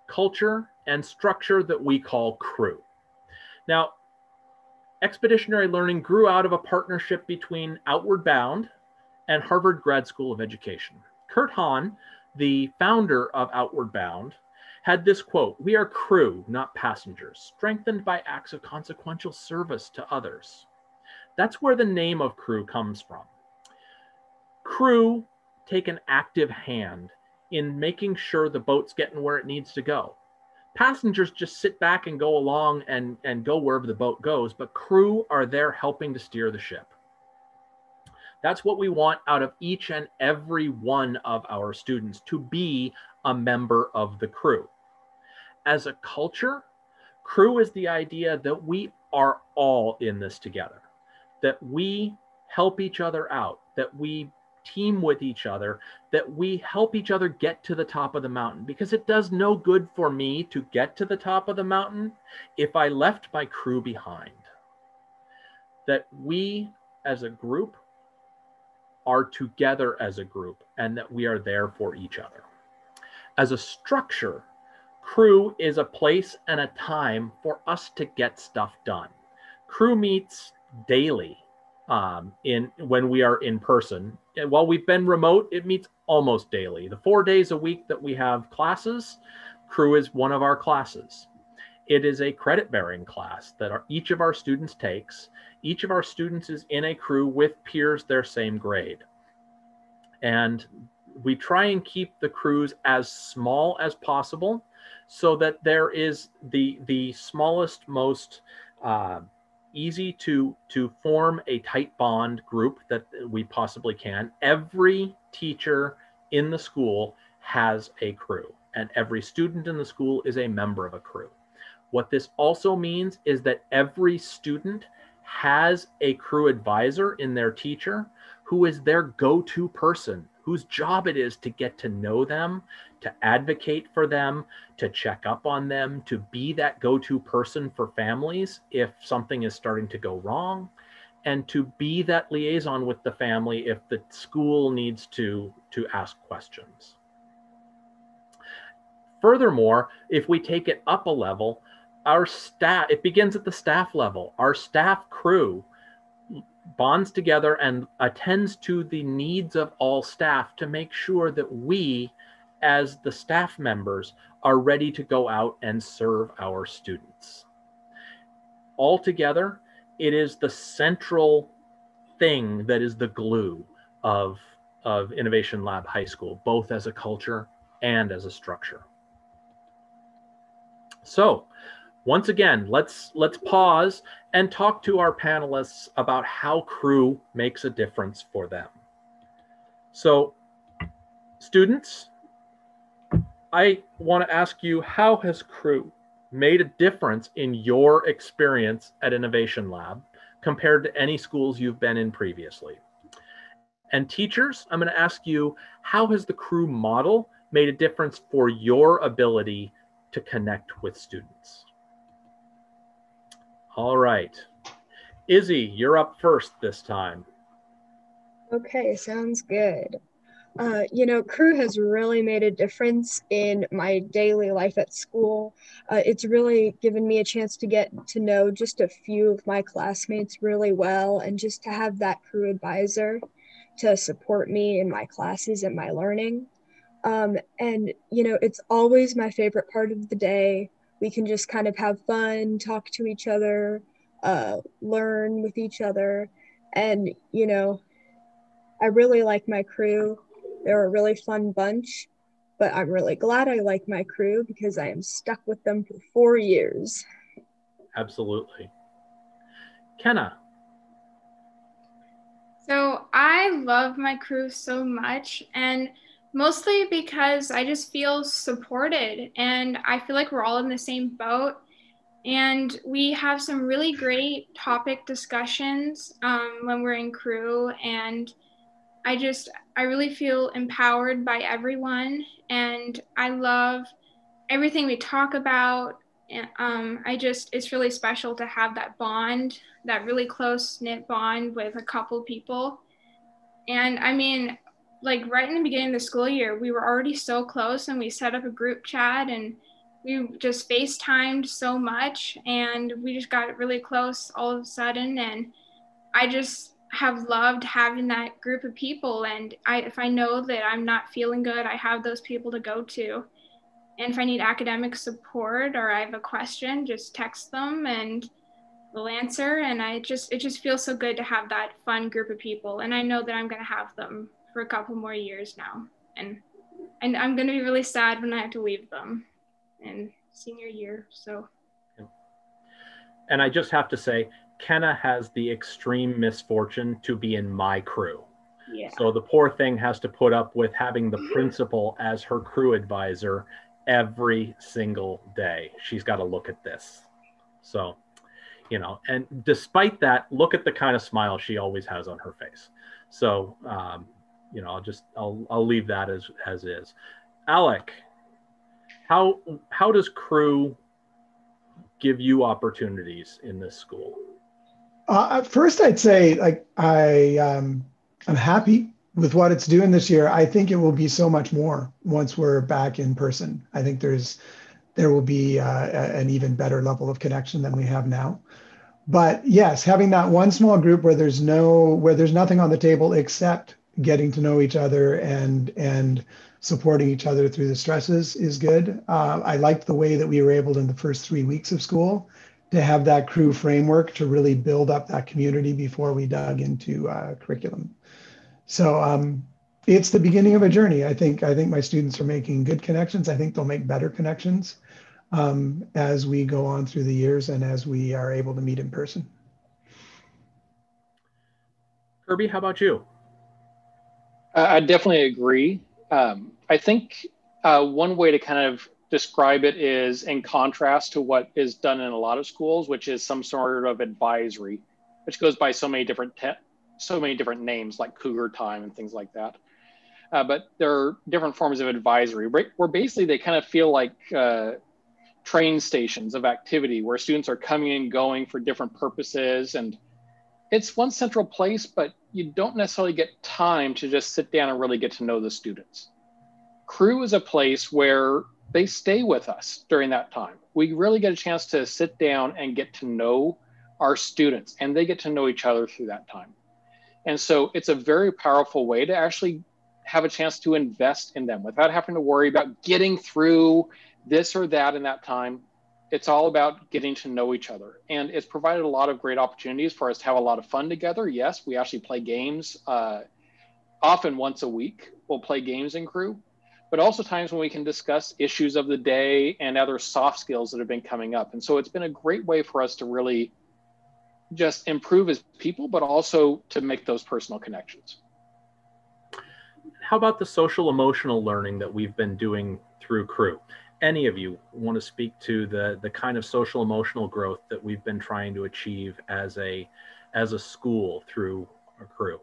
culture and structure that we call crew. Now, expeditionary learning grew out of a partnership between Outward Bound and Harvard Grad School of Education. Kurt Hahn, the founder of Outward Bound, had this quote We are crew, not passengers, strengthened by acts of consequential service to others. That's where the name of crew comes from. Crew take an active hand in making sure the boat's getting where it needs to go. Passengers just sit back and go along and, and go wherever the boat goes, but crew are there helping to steer the ship. That's what we want out of each and every one of our students to be a member of the crew. As a culture, crew is the idea that we are all in this together, that we help each other out, that we team with each other, that we help each other get to the top of the mountain because it does no good for me to get to the top of the mountain if I left my crew behind. That we as a group are together as a group and that we are there for each other. As a structure, crew is a place and a time for us to get stuff done. Crew meets daily um, in when we are in person. And while we've been remote, it meets almost daily. The four days a week that we have classes, crew is one of our classes. It is a credit bearing class that our, each of our students takes. Each of our students is in a crew with peers their same grade. And we try and keep the crews as small as possible so that there is the, the smallest, most uh, easy to to form a tight bond group that we possibly can. Every teacher in the school has a crew and every student in the school is a member of a crew. What this also means is that every student has a crew advisor in their teacher who is their go-to person whose job it is to get to know them, to advocate for them, to check up on them, to be that go to person for families if something is starting to go wrong, and to be that liaison with the family if the school needs to, to ask questions. Furthermore, if we take it up a level, our staff, it begins at the staff level. Our staff crew bonds together and attends to the needs of all staff to make sure that we, as the staff members, are ready to go out and serve our students. Altogether, it is the central thing that is the glue of, of Innovation Lab High School, both as a culture and as a structure. So, once again, let's let's pause and talk to our panelists about how crew makes a difference for them. So, students, I want to ask you how has crew made a difference in your experience at Innovation Lab compared to any schools you've been in previously? And teachers, I'm going to ask you how has the crew model made a difference for your ability to connect with students? All right. Izzy, you're up first this time. Okay, sounds good. Uh, you know, crew has really made a difference in my daily life at school. Uh, it's really given me a chance to get to know just a few of my classmates really well and just to have that crew advisor to support me in my classes and my learning. Um, and, you know, it's always my favorite part of the day. We can just kind of have fun, talk to each other, uh, learn with each other. And, you know, I really like my crew. They're a really fun bunch, but I'm really glad I like my crew because I am stuck with them for four years. Absolutely. Kenna. So I love my crew so much and mostly because I just feel supported and I feel like we're all in the same boat. And we have some really great topic discussions um, when we're in crew. And I just, I really feel empowered by everyone. And I love everything we talk about. Um, I just, it's really special to have that bond, that really close knit bond with a couple people. And I mean, like right in the beginning of the school year, we were already so close and we set up a group chat and we just FaceTimed so much and we just got really close all of a sudden. And I just have loved having that group of people. And I, if I know that I'm not feeling good, I have those people to go to. And if I need academic support or I have a question, just text them and they'll answer. And I just, it just feels so good to have that fun group of people. And I know that I'm going to have them for a couple more years now. And and I'm gonna be really sad when I have to leave them in senior year. So and I just have to say, Kenna has the extreme misfortune to be in my crew. Yeah. So the poor thing has to put up with having the principal as her crew advisor every single day. She's got to look at this. So, you know, and despite that, look at the kind of smile she always has on her face. So, um, you know, I'll just I'll I'll leave that as as is. Alec, how how does crew give you opportunities in this school? Uh, first, I'd say like I um, I'm happy with what it's doing this year. I think it will be so much more once we're back in person. I think there's there will be uh, an even better level of connection than we have now. But yes, having that one small group where there's no where there's nothing on the table except getting to know each other and and supporting each other through the stresses is good. Uh, I liked the way that we were able in the first three weeks of school to have that crew framework to really build up that community before we dug into uh, curriculum. So um, it's the beginning of a journey. I think I think my students are making good connections. I think they'll make better connections um, as we go on through the years and as we are able to meet in person. Kirby, how about you? I definitely agree. Um, I think uh, one way to kind of describe it is in contrast to what is done in a lot of schools, which is some sort of advisory, which goes by so many different so many different names like Cougar Time and things like that. Uh, but there are different forms of advisory where basically they kind of feel like uh, train stations of activity where students are coming and going for different purposes and it's one central place, but you don't necessarily get time to just sit down and really get to know the students. Crew is a place where they stay with us during that time. We really get a chance to sit down and get to know our students, and they get to know each other through that time. And so it's a very powerful way to actually have a chance to invest in them without having to worry about getting through this or that in that time it's all about getting to know each other. And it's provided a lot of great opportunities for us to have a lot of fun together. Yes, we actually play games uh, often once a week. We'll play games in crew, but also times when we can discuss issues of the day and other soft skills that have been coming up. And so it's been a great way for us to really just improve as people, but also to make those personal connections. How about the social emotional learning that we've been doing through crew? Any of you want to speak to the the kind of social emotional growth that we've been trying to achieve as a as a school through our crew?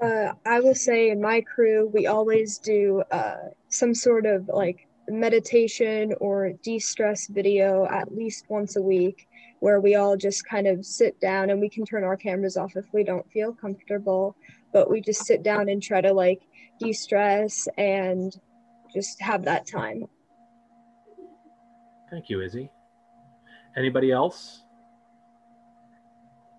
Uh, i will say in my crew we always do uh, some sort of like meditation or de-stress video at least once a week where we all just kind of sit down and we can turn our cameras off if we don't feel comfortable, but we just sit down and try to like de stress and just have that time. Thank you, Izzy. Anybody else?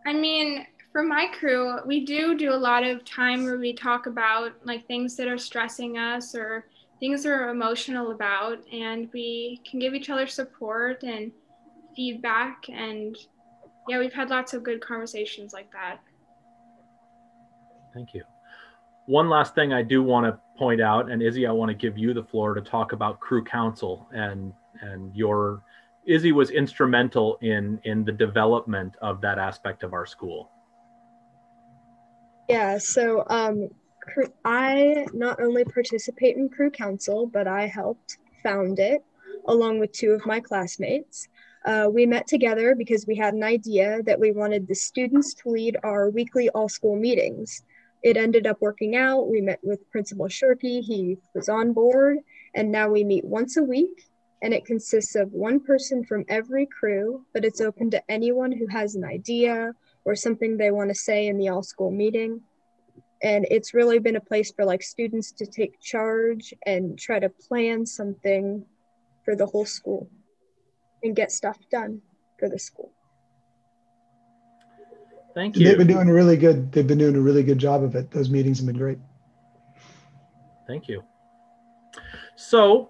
I mean, for my crew, we do do a lot of time where we talk about like things that are stressing us or things we're emotional about, and we can give each other support and feedback. And yeah, we've had lots of good conversations like that. Thank you. One last thing I do want to point out, and Izzy, I want to give you the floor to talk about crew council and and your Izzy was instrumental in in the development of that aspect of our school. Yeah, so um, I not only participate in crew council, but I helped found it along with two of my classmates. Uh, we met together because we had an idea that we wanted the students to lead our weekly all school meetings. It ended up working out. We met with Principal Shirky, he was on board, and now we meet once a week and it consists of one person from every crew, but it's open to anyone who has an idea or something they want to say in the all school meeting. And it's really been a place for like students to take charge and try to plan something for the whole school and get stuff done for the school. Thank you. They've been doing a really good. They've been doing a really good job of it. Those meetings have been great. Thank you. So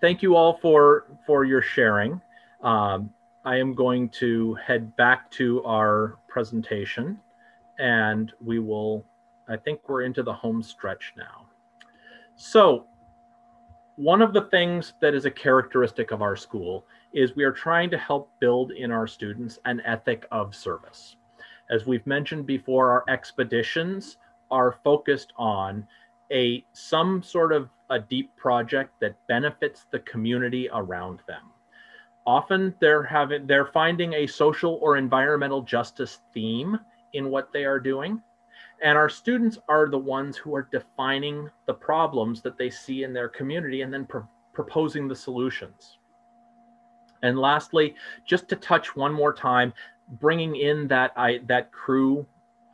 thank you all for for your sharing. Um, I am going to head back to our presentation and we will, I think we're into the home stretch now. So one of the things that is a characteristic of our school is we are trying to help build in our students an ethic of service. As we've mentioned before, our expeditions are focused on a some sort of a deep project that benefits the community around them. Often they're having they're finding a social or environmental justice theme in what they are doing. And our students are the ones who are defining the problems that they see in their community and then pro- proposing the solutions. And lastly, just to touch one more time, bringing in that I, that crew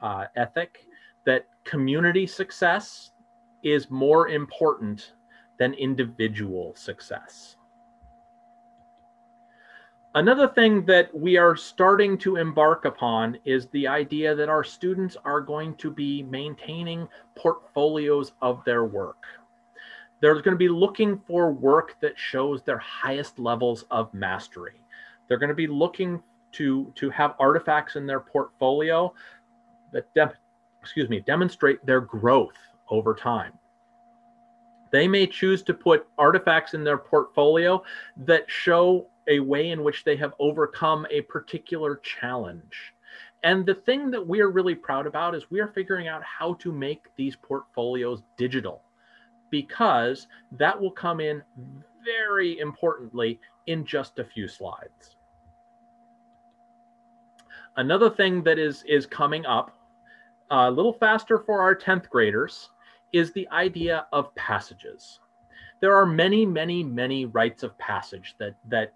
uh, ethic, that community success is more important than individual success. Another thing that we are starting to embark upon is the idea that our students are going to be maintaining portfolios of their work. They're going to be looking for work that shows their highest levels of mastery. They're going to be looking to, to have artifacts in their portfolio that excuse me, demonstrate their growth over time. They may choose to put artifacts in their portfolio that show a way in which they have overcome a particular challenge. And the thing that we are really proud about is we are figuring out how to make these portfolios digital because that will come in very importantly in just a few slides. Another thing that is, is coming up a little faster for our 10th graders is the idea of passages. There are many, many, many rites of passage that, that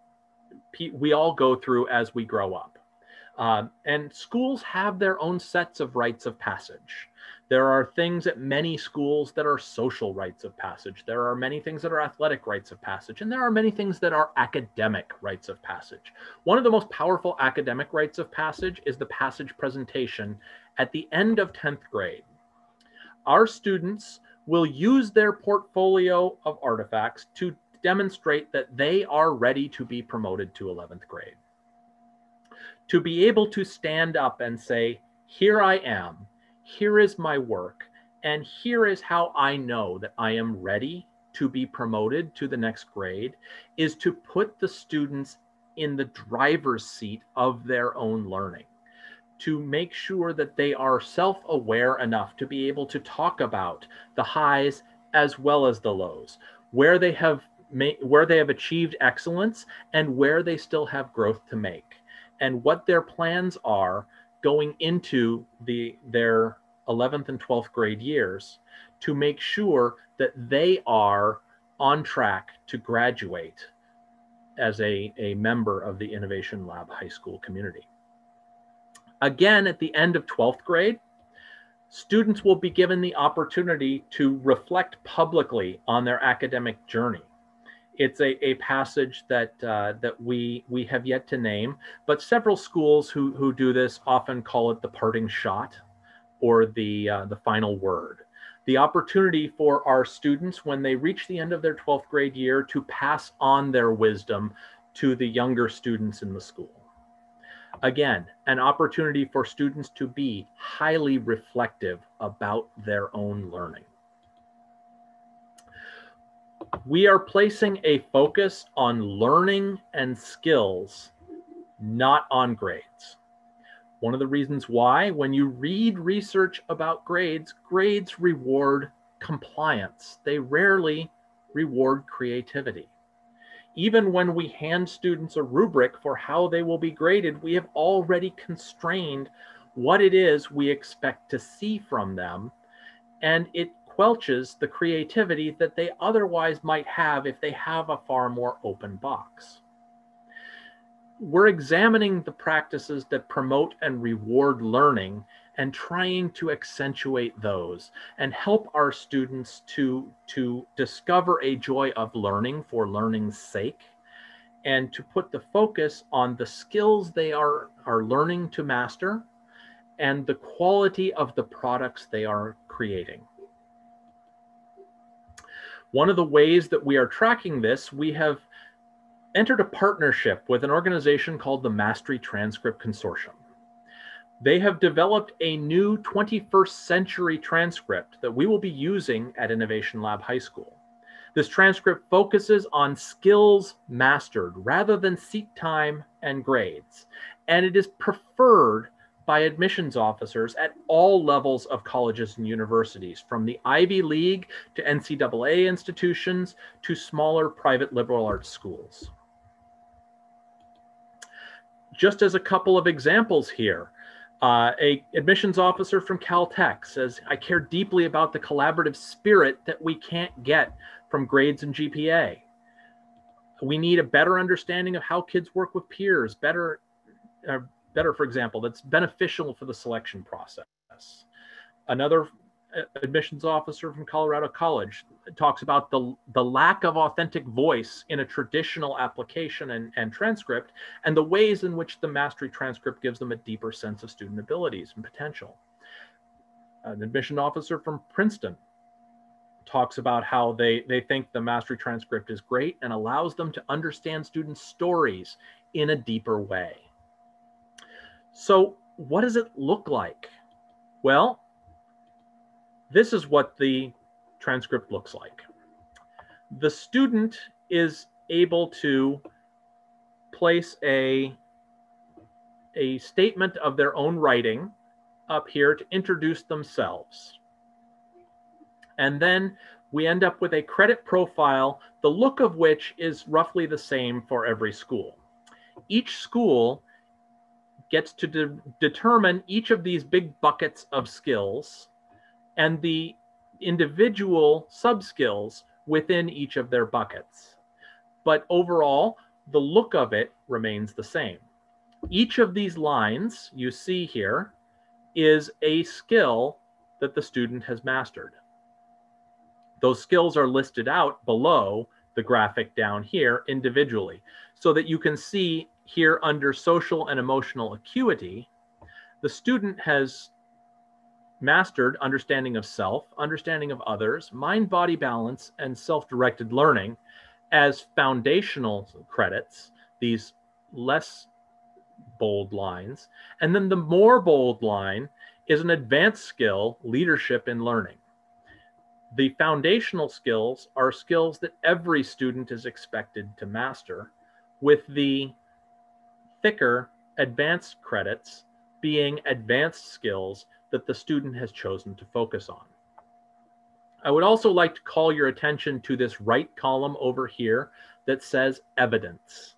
we all go through as we grow up. Um, and schools have their own sets of rites of passage. There are things at many schools that are social rites of passage. There are many things that are athletic rites of passage. And there are many things that are academic rites of passage. One of the most powerful academic rites of passage is the passage presentation at the end of 10th grade. Our students will use their portfolio of artifacts to demonstrate that they are ready to be promoted to 11th grade. To be able to stand up and say, Here I am, here is my work, and here is how I know that I am ready to be promoted to the next grade, is to put the students in the driver's seat of their own learning to make sure that they are self aware enough to be able to talk about the highs as well as the lows, where they have ma- where they have achieved excellence and where they still have growth to make, and what their plans are going into the their 11th and 12th grade years to make sure that they are on track to graduate as a, a member of the Innovation Lab High School community. Again, at the end of 12th grade, students will be given the opportunity to reflect publicly on their academic journey. It's a, a passage that, uh, that we, we have yet to name, but several schools who, who do this often call it the parting shot or the, uh, the final word. The opportunity for our students when they reach the end of their 12th grade year to pass on their wisdom to the younger students in the school. Again, an opportunity for students to be highly reflective about their own learning. We are placing a focus on learning and skills, not on grades. One of the reasons why, when you read research about grades, grades reward compliance. They rarely reward creativity. Even when we hand students a rubric for how they will be graded, we have already constrained what it is we expect to see from them, and it quelches the creativity that they otherwise might have if they have a far more open box. We're examining the practices that promote and reward learning and trying to accentuate those and help our students to, to discover a joy of learning for learning's sake and to put the focus on the skills they are, are learning to master and the quality of the products they are creating. One of the ways that we are tracking this, we have entered a partnership with an organization called the Mastery Transcript Consortium. They have developed a new 21st century transcript that we will be using at Innovation Lab High School. This transcript focuses on skills mastered rather than seat time and grades, and it is preferred by admissions officers at all levels of colleges and universities, from the Ivy League to NCAA institutions to smaller private liberal arts schools. Just as a couple of examples here, uh, a admissions officer from Caltech says, I care deeply about the collaborative spirit that we can't get from grades and GPA. We need a better understanding of how kids work with peers, better, uh, better, for example, that's beneficial for the selection process. Another uh, admissions officer from Colorado College talks about the, the lack of authentic voice in a traditional application and, and transcript and the ways in which the mastery transcript gives them a deeper sense of student abilities and potential. An admission officer from Princeton talks about how they, they think the mastery transcript is great and allows them to understand students' stories in a deeper way. So what does it look like? Well, this is what the transcript looks like. The student is able to place a, a statement of their own writing up here to introduce themselves. And then we end up with a credit profile, the look of which is roughly the same for every school. Each school gets to de determine each of these big buckets of skills and the individual sub-skills within each of their buckets. But overall, the look of it remains the same. Each of these lines you see here is a skill that the student has mastered. Those skills are listed out below the graphic down here individually so that you can see here under social and emotional acuity, the student has mastered understanding of self, understanding of others, mind body balance, and self directed learning as foundational credits, these less bold lines. And then the more bold line is an advanced skill, leadership in learning. The foundational skills are skills that every student is expected to master, with the thicker advanced credits being advanced skills that the student has chosen to focus on. I would also like to call your attention to this right column over here that says evidence.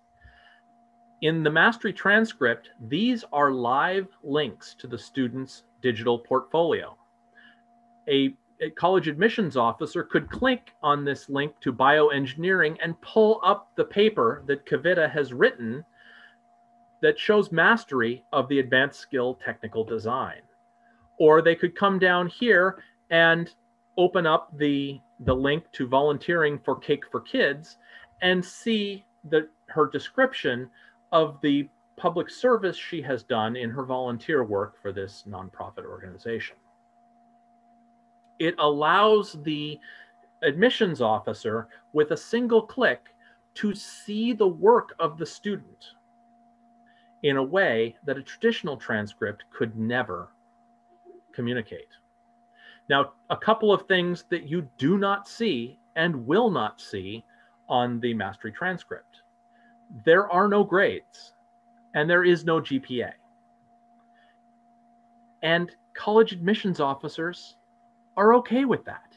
In the mastery transcript, these are live links to the student's digital portfolio. A a college admissions officer could click on this link to bioengineering and pull up the paper that Kavita has written that shows mastery of the advanced skill technical design. Or they could come down here and open up the, the link to volunteering for Cake for Kids and see the, her description of the public service she has done in her volunteer work for this nonprofit organization. It allows the admissions officer with a single click to see the work of the student in a way that a traditional transcript could never communicate. Now, a couple of things that you do not see and will not see on the mastery transcript. There are no grades and there is no GPA. And college admissions officers are okay with that.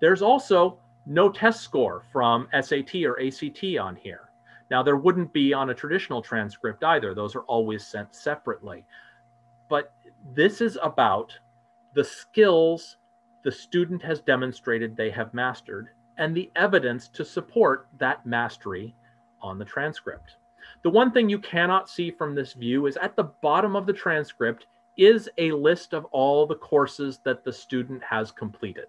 There's also no test score from SAT or ACT on here. Now, there wouldn't be on a traditional transcript either. Those are always sent separately. But this is about the skills the student has demonstrated they have mastered and the evidence to support that mastery on the transcript. The one thing you cannot see from this view is at the bottom of the transcript is a list of all the courses that the student has completed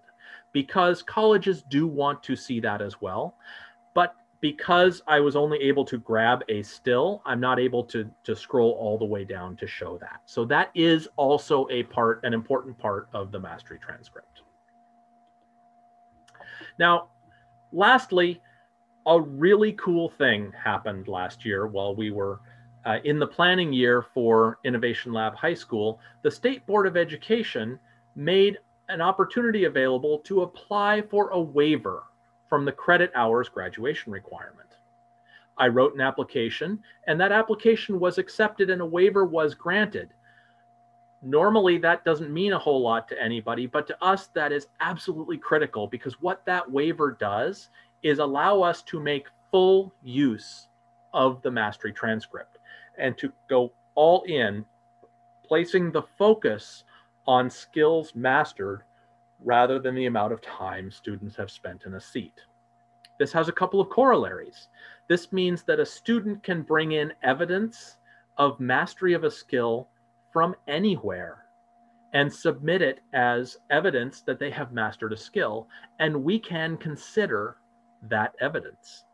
because colleges do want to see that as well. Because I was only able to grab a still, I'm not able to, to scroll all the way down to show that. So that is also a part, an important part of the mastery transcript. Now, lastly, a really cool thing happened last year while we were uh, in the planning year for Innovation Lab High School, the State Board of Education made an opportunity available to apply for a waiver from the credit hours graduation requirement. I wrote an application, and that application was accepted and a waiver was granted. Normally, that doesn't mean a whole lot to anybody, but to us, that is absolutely critical because what that waiver does is allow us to make full use of the mastery transcript and to go all in, placing the focus on skills mastered rather than the amount of time students have spent in a seat. This has a couple of corollaries. This means that a student can bring in evidence of mastery of a skill from anywhere and submit it as evidence that they have mastered a skill, and we can consider that evidence.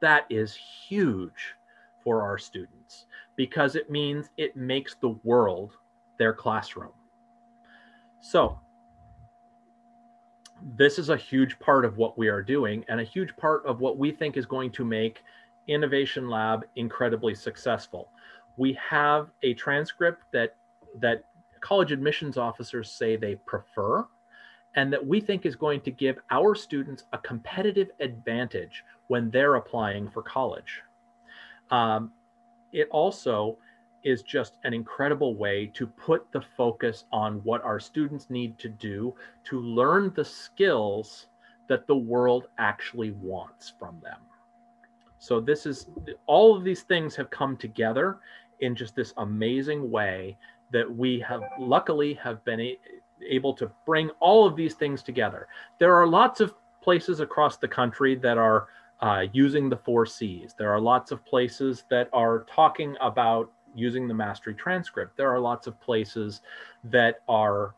That is huge for our students because it means it makes the world their classroom. So, this is a huge part of what we are doing and a huge part of what we think is going to make Innovation Lab incredibly successful. We have a transcript that that college admissions officers say they prefer and that we think is going to give our students a competitive advantage when they're applying for college. Um, it also is just an incredible way to put the focus on what our students need to do to learn the skills that the world actually wants from them. So this is all of these things have come together in just this amazing way that we have luckily have been able to bring all of these things together. There are lots of places across the country that are uh, using the four C's. There are lots of places that are talking about using the mastery transcript. There are lots of places that are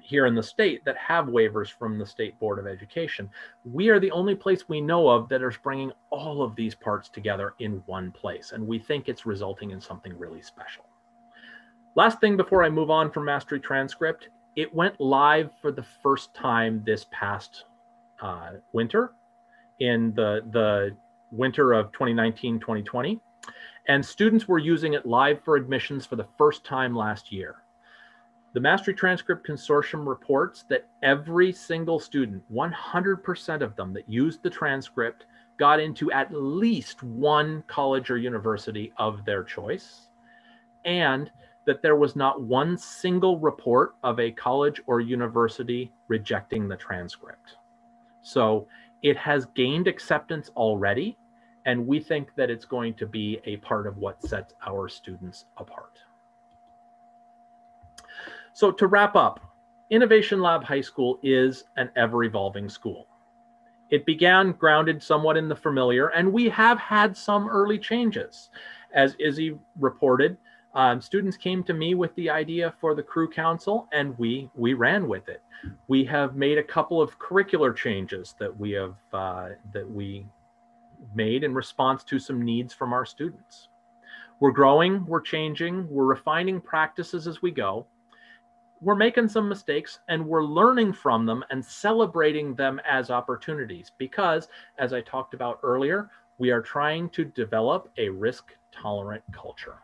here in the state that have waivers from the State Board of Education. We are the only place we know of that is bringing all of these parts together in one place, and we think it's resulting in something really special. Last thing before I move on from Mastery Transcript, it went live for the first time this past uh, winter in the, the winter of 2019-2020. And students were using it live for admissions for the first time last year. The Mastery Transcript Consortium reports that every single student, 100% of them that used the transcript, got into at least one college or university of their choice, and that there was not one single report of a college or university rejecting the transcript. So it has gained acceptance already, and we think that it's going to be a part of what sets our students apart. So to wrap up, Innovation Lab High School is an ever evolving school. It began grounded somewhat in the familiar, and we have had some early changes. As Izzy reported, um, students came to me with the idea for the crew council, and we we ran with it. We have made a couple of curricular changes that we have uh, that we made in response to some needs from our students. We're growing, we're changing, we're refining practices as we go, we're making some mistakes and we're learning from them and celebrating them as opportunities because, as I talked about earlier, we are trying to develop a risk tolerant culture.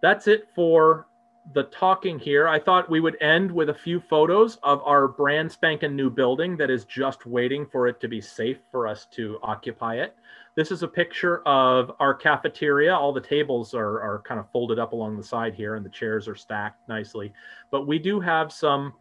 That's it for the talking here. I thought we would end with a few photos of our brand spanking new building that is just waiting for it to be safe for us to occupy it. This is a picture of our cafeteria. All the tables are, are kind of folded up along the side here and the chairs are stacked nicely. But we do have some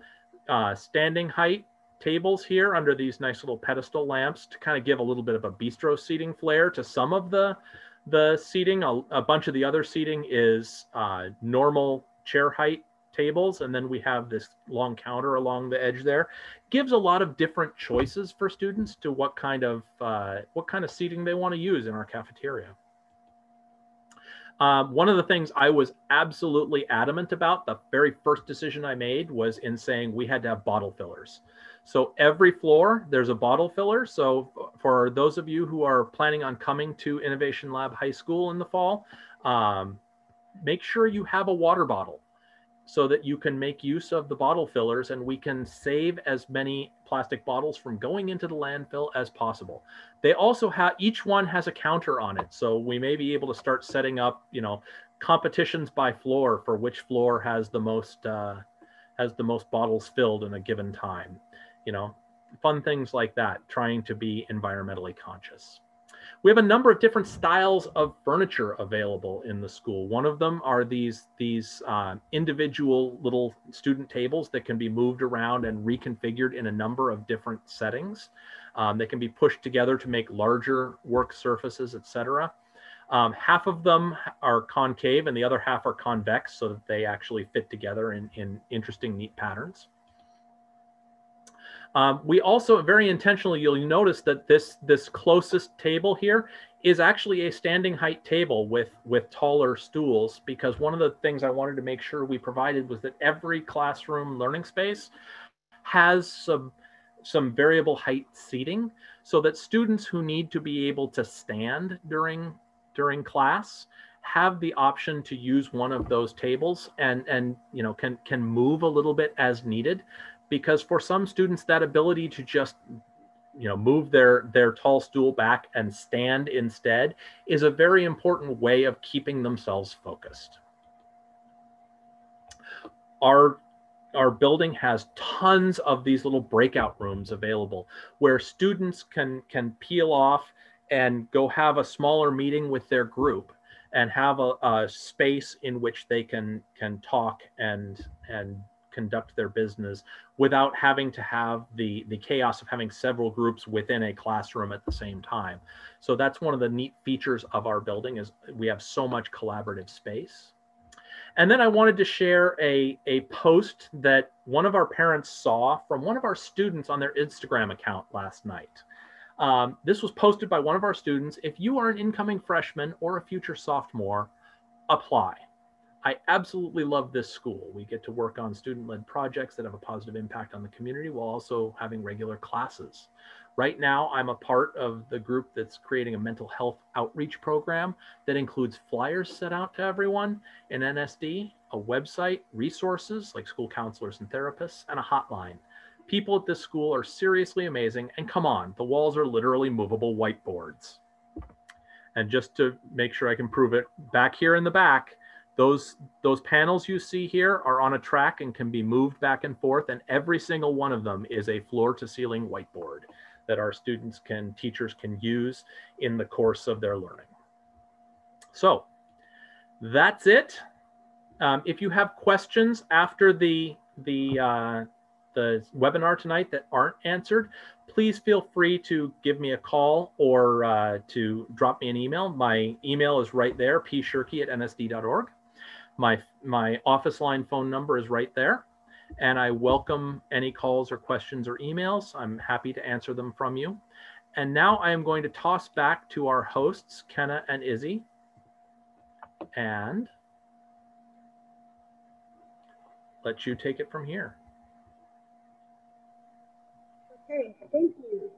uh, standing height tables here under these nice little pedestal lamps to kind of give a little bit of a bistro seating flair to some of the, the seating. A, a bunch of the other seating is uh, normal chair height tables and then we have this long counter along the edge there gives a lot of different choices for students to what kind of uh, what kind of seating they want to use in our cafeteria um, one of the things I was absolutely adamant about, the very first decision I made was in saying we had to have bottle fillers. So every floor, there's a bottle filler. So for those of you who are planning on coming to Innovation Lab High School in the fall, um, make sure you have a water bottle so that you can make use of the bottle fillers and we can save as many plastic bottles from going into the landfill as possible. They also have, each one has a counter on it. So we may be able to start setting up, you know, competitions by floor for which floor has the most, uh, has the most bottles filled in a given time, you know, fun things like that, trying to be environmentally conscious. We have a number of different styles of furniture available in the school. One of them are these, these uh, individual little student tables that can be moved around and reconfigured in a number of different settings. Um, they can be pushed together to make larger work surfaces, etc. Um, half of them are concave and the other half are convex so that they actually fit together in, in interesting, neat patterns. Um, we also very intentionally, you'll notice that this, this closest table here is actually a standing height table with, with taller stools because one of the things I wanted to make sure we provided was that every classroom learning space has some, some variable height seating so that students who need to be able to stand during, during class have the option to use one of those tables and and you know can can move a little bit as needed because for some students that ability to just you know move their their tall stool back and stand instead is a very important way of keeping themselves focused. Our our building has tons of these little breakout rooms available where students can can peel off and go have a smaller meeting with their group and have a, a space in which they can can talk and and conduct their business without having to have the the chaos of having several groups within a classroom at the same time. So that's one of the neat features of our building is we have so much collaborative space. And then I wanted to share a, a post that one of our parents saw from one of our students on their Instagram account last night. Um, this was posted by one of our students. If you are an incoming freshman or a future sophomore, apply. I absolutely love this school. We get to work on student-led projects that have a positive impact on the community while also having regular classes. Right now, I'm a part of the group that's creating a mental health outreach program that includes flyers set out to everyone in NSD, a website, resources like school counselors and therapists, and a hotline. People at this school are seriously amazing, and come on, the walls are literally movable whiteboards. And just to make sure I can prove it, back here in the back, those, those panels you see here are on a track and can be moved back and forth, and every single one of them is a floor to ceiling whiteboard that our students can, teachers can use in the course of their learning. So that's it. Um, if you have questions after the, the, uh, the webinar tonight that aren't answered, please feel free to give me a call or uh, to drop me an email. My email is right there, pshirky at nsd.org. My, my office line phone number is right there. And I welcome any calls or questions or emails. I'm happy to answer them from you. And now I am going to toss back to our hosts, Kenna and Izzy. And let you take it from here. Okay, thank you.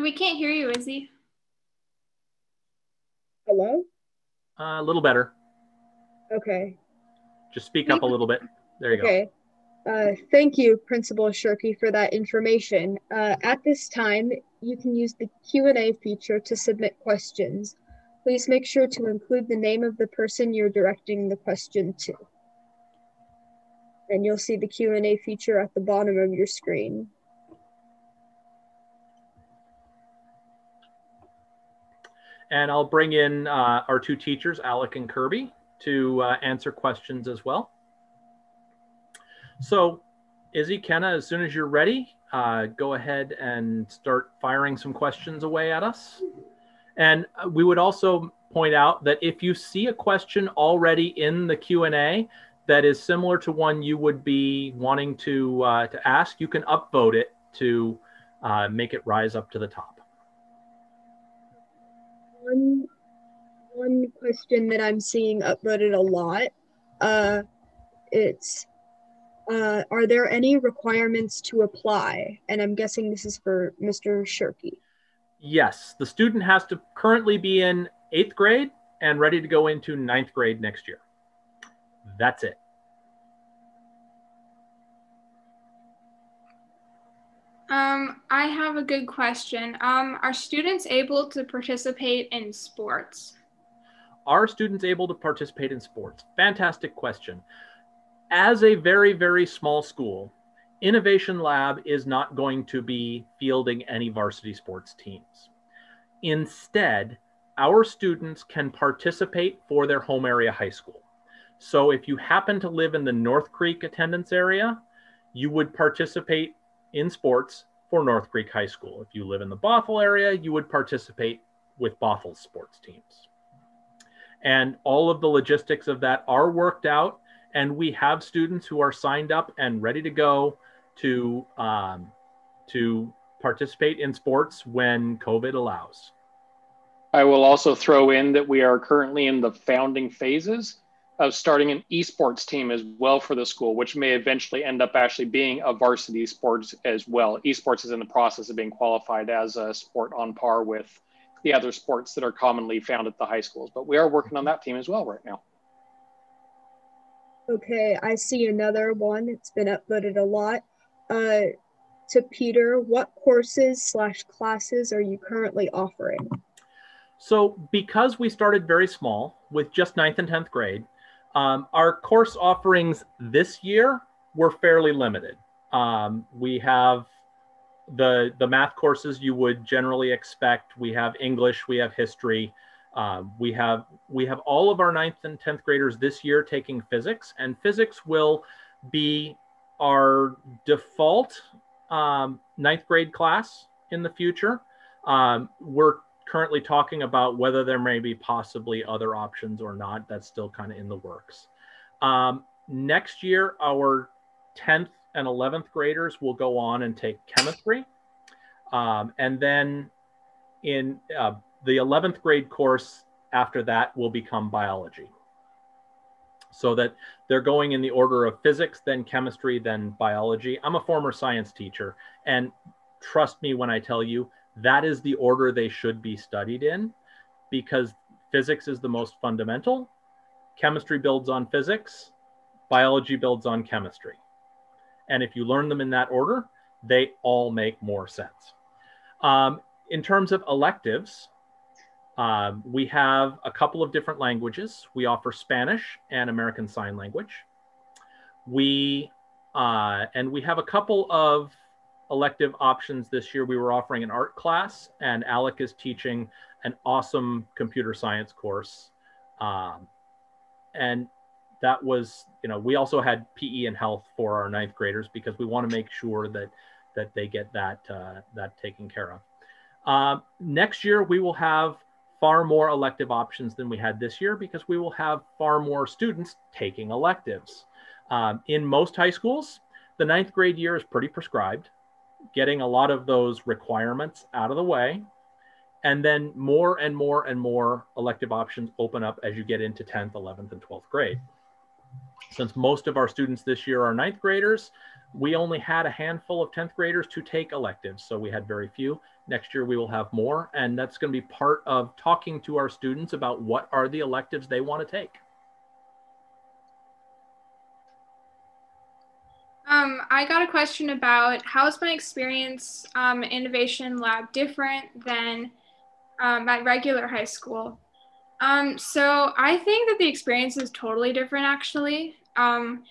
We can't hear you, Izzy. Hello? Uh, a little better. Okay. Just speak up a little bit. There you go. okay. Uh, thank you, Principal Shirky, for that information. Uh, at this time, you can use the Q&A feature to submit questions. Please make sure to include the name of the person you're directing the question to. And you'll see the Q&A feature at the bottom of your screen. And I'll bring in uh, our two teachers, Alec and Kirby, to uh, answer questions as well. So Izzy, Kenna, as soon as you're ready, uh, go ahead and start firing some questions away at us. And uh, we would also point out that if you see a question already in the Q&A that is similar to one you would be wanting to, uh, to ask, you can upvote it to uh, make it rise up to the top. One, one question that I'm seeing upvoted a lot, uh, it's uh, are there any requirements to apply? And I'm guessing this is for Mr. Shirky. Yes, the student has to currently be in eighth grade and ready to go into ninth grade next year. That's it. Um, I have a good question. Um, are students able to participate in sports? Are students able to participate in sports? Fantastic question as a very, very small school, Innovation Lab is not going to be fielding any varsity sports teams. Instead, our students can participate for their home area high school. So if you happen to live in the North Creek attendance area, you would participate in sports for North Creek High School. If you live in the Bothell area, you would participate with Bothell's sports teams. And all of the logistics of that are worked out and we have students who are signed up and ready to go to um, to participate in sports when COVID allows. I will also throw in that we are currently in the founding phases of starting an esports team as well for the school, which may eventually end up actually being a varsity sports as well. Esports is in the process of being qualified as a sport on par with the other sports that are commonly found at the high schools, but we are working on that team as well right now. Okay, I see another one. It's been upvoted a lot. Uh, to Peter, what courses slash classes are you currently offering? So because we started very small with just ninth and 10th grade, um, our course offerings this year were fairly limited. Um, we have the, the math courses you would generally expect. We have English, we have history, um, we have we have all of our ninth and 10th graders this year taking physics and physics will be our default um, ninth grade class in the future. Um, we're currently talking about whether there may be possibly other options or not. That's still kind of in the works. Um, next year, our 10th and 11th graders will go on and take chemistry. Um, and then in uh, the 11th grade course after that will become biology. So that they're going in the order of physics, then chemistry, then biology. I'm a former science teacher, and trust me when I tell you that is the order they should be studied in because physics is the most fundamental, chemistry builds on physics, biology builds on chemistry. And if you learn them in that order, they all make more sense. Um, in terms of electives, um, we have a couple of different languages. We offer Spanish and American Sign Language. We uh, and we have a couple of elective options this year. We were offering an art class, and Alec is teaching an awesome computer science course. Um, and that was, you know, we also had PE and health for our ninth graders because we want to make sure that that they get that uh, that taken care of. Uh, next year, we will have far more elective options than we had this year because we will have far more students taking electives. Um, in most high schools, the ninth grade year is pretty prescribed, getting a lot of those requirements out of the way. And then more and more and more elective options open up as you get into 10th, 11th, and 12th grade. Since most of our students this year are ninth graders, we only had a handful of 10th graders to take electives. So we had very few. Next year we will have more. And that's going to be part of talking to our students about what are the electives they want to take. Um, I got a question about how is my experience um, Innovation Lab different than um, at regular high school? Um, so I think that the experience is totally different actually. Um,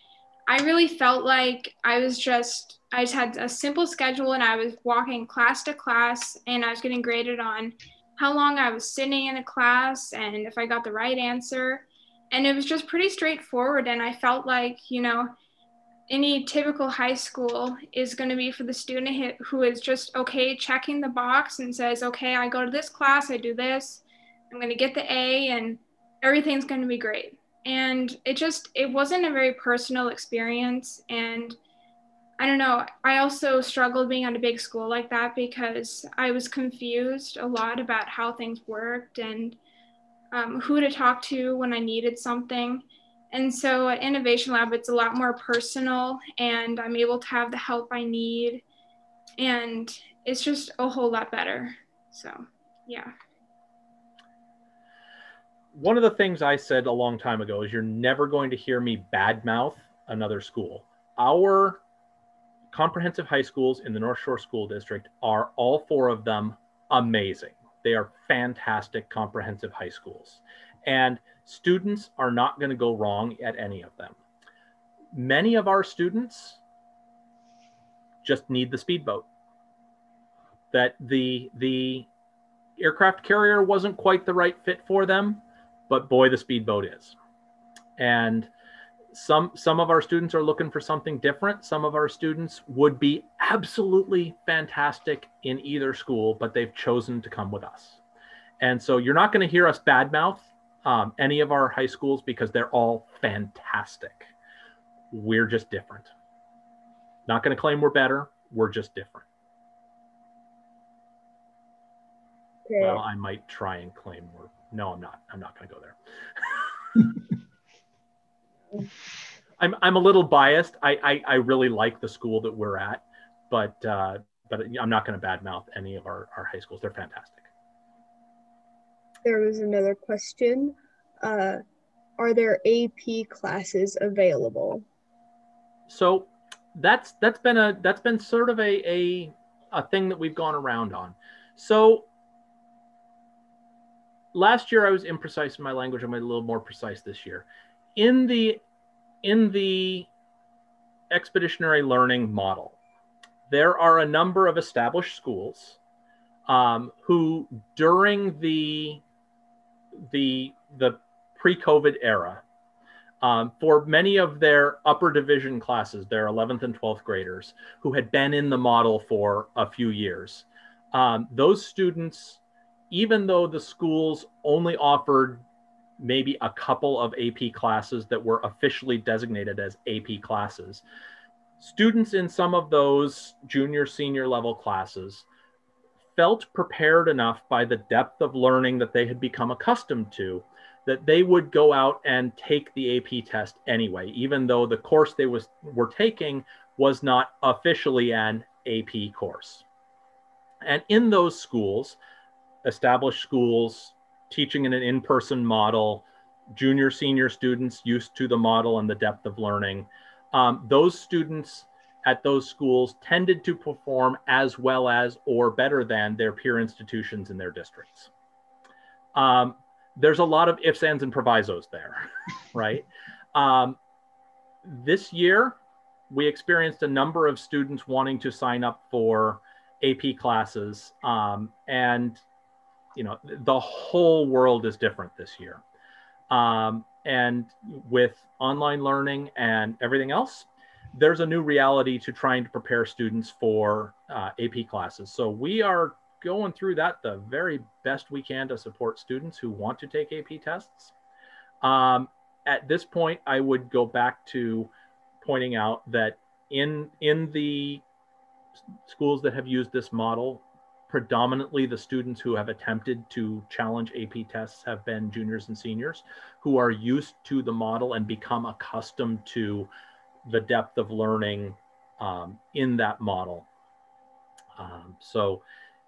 I really felt like I was just, I just had a simple schedule and I was walking class to class and I was getting graded on how long I was sitting in a class and if I got the right answer. And it was just pretty straightforward. And I felt like, you know, any typical high school is going to be for the student who is just okay checking the box and says, okay, I go to this class, I do this, I'm going to get the A, and everything's going to be great. And it just it wasn't a very personal experience and i don't know i also struggled being at a big school like that because i was confused a lot about how things worked and um, who to talk to when i needed something and so at innovation lab it's a lot more personal and i'm able to have the help i need and it's just a whole lot better so yeah one of the things I said a long time ago is you're never going to hear me badmouth another school. Our comprehensive high schools in the Northshore School District are all four of them amazing. They are fantastic comprehensive high schools. And students are not going to go wrong at any of them. Many of our students just need the speedboat. That the the aircraft carrier wasn't quite the right fit for them but boy, the speedboat is. And some some of our students are looking for something different. Some of our students would be absolutely fantastic in either school, but they've chosen to come with us. And so you're not going to hear us badmouth um, any of our high schools because they're all fantastic. We're just different. Not going to claim we're better. We're just different. Okay. Well, I might try and claim we're no, I'm not. I'm not going to go there. I'm I'm a little biased. I, I, I really like the school that we're at, but uh, but I'm not going to badmouth any of our, our high schools. They're fantastic. There was another question. Uh, are there AP classes available? So that's that's been a that's been sort of a a, a thing that we've gone around on. So last year I was imprecise in my language. I'm a little more precise this year. In the in the expeditionary learning model, there are a number of established schools um, who, during the the the pre-COVID era, um, for many of their upper division classes, their 11th and 12th graders who had been in the model for a few years, um, those students even though the schools only offered maybe a couple of AP classes that were officially designated as AP classes, students in some of those junior, senior level classes felt prepared enough by the depth of learning that they had become accustomed to that they would go out and take the AP test anyway, even though the course they was, were taking was not officially an AP course. And in those schools, established schools teaching in an in-person model, junior, senior students used to the model and the depth of learning. Um, those students at those schools tended to perform as well as or better than their peer institutions in their districts. Um, there's a lot of ifs, ands, and provisos there, right? Um, this year, we experienced a number of students wanting to sign up for AP classes. Um, and you know the whole world is different this year um, and with online learning and everything else there's a new reality to trying to prepare students for uh, ap classes so we are going through that the very best we can to support students who want to take AP tests. Um, at this point, I would go back to pointing out that in, in the schools that have used this model, predominantly the students who have attempted to challenge AP tests have been juniors and seniors who are used to the model and become accustomed to the depth of learning um, in that model. Um, so,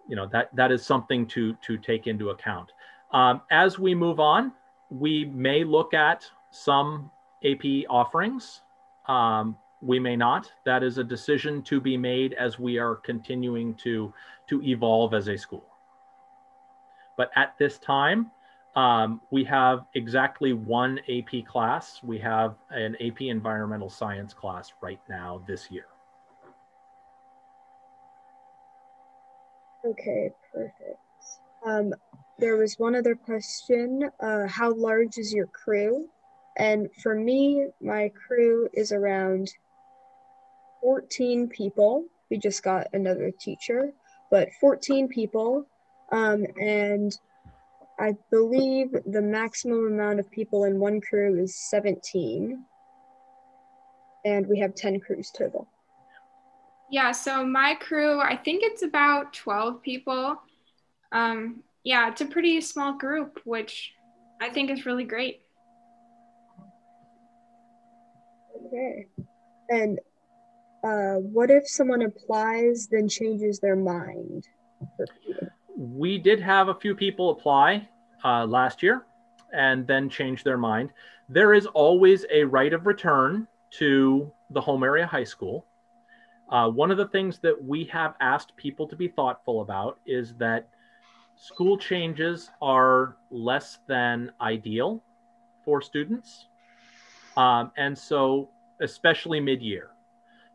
you know, that, that is something to, to take into account. Um, as we move on, we may look at some AP offerings. Um, we may not. That is a decision to be made as we are continuing to, to evolve as a school. But at this time, um, we have exactly one AP class. We have an AP Environmental Science class right now this year. Okay, perfect. Um, there was one other question. Uh, how large is your crew? And for me, my crew is around 14 people. We just got another teacher, but 14 people. Um, and I believe the maximum amount of people in one crew is 17. And we have 10 crews total. Yeah, so my crew, I think it's about 12 people. Um, yeah, it's a pretty small group, which I think is really great. Okay. And uh, what if someone applies, then changes their mind? We did have a few people apply uh, last year and then change their mind. There is always a right of return to the home area high school. Uh, one of the things that we have asked people to be thoughtful about is that school changes are less than ideal for students. Um, and so, especially mid year.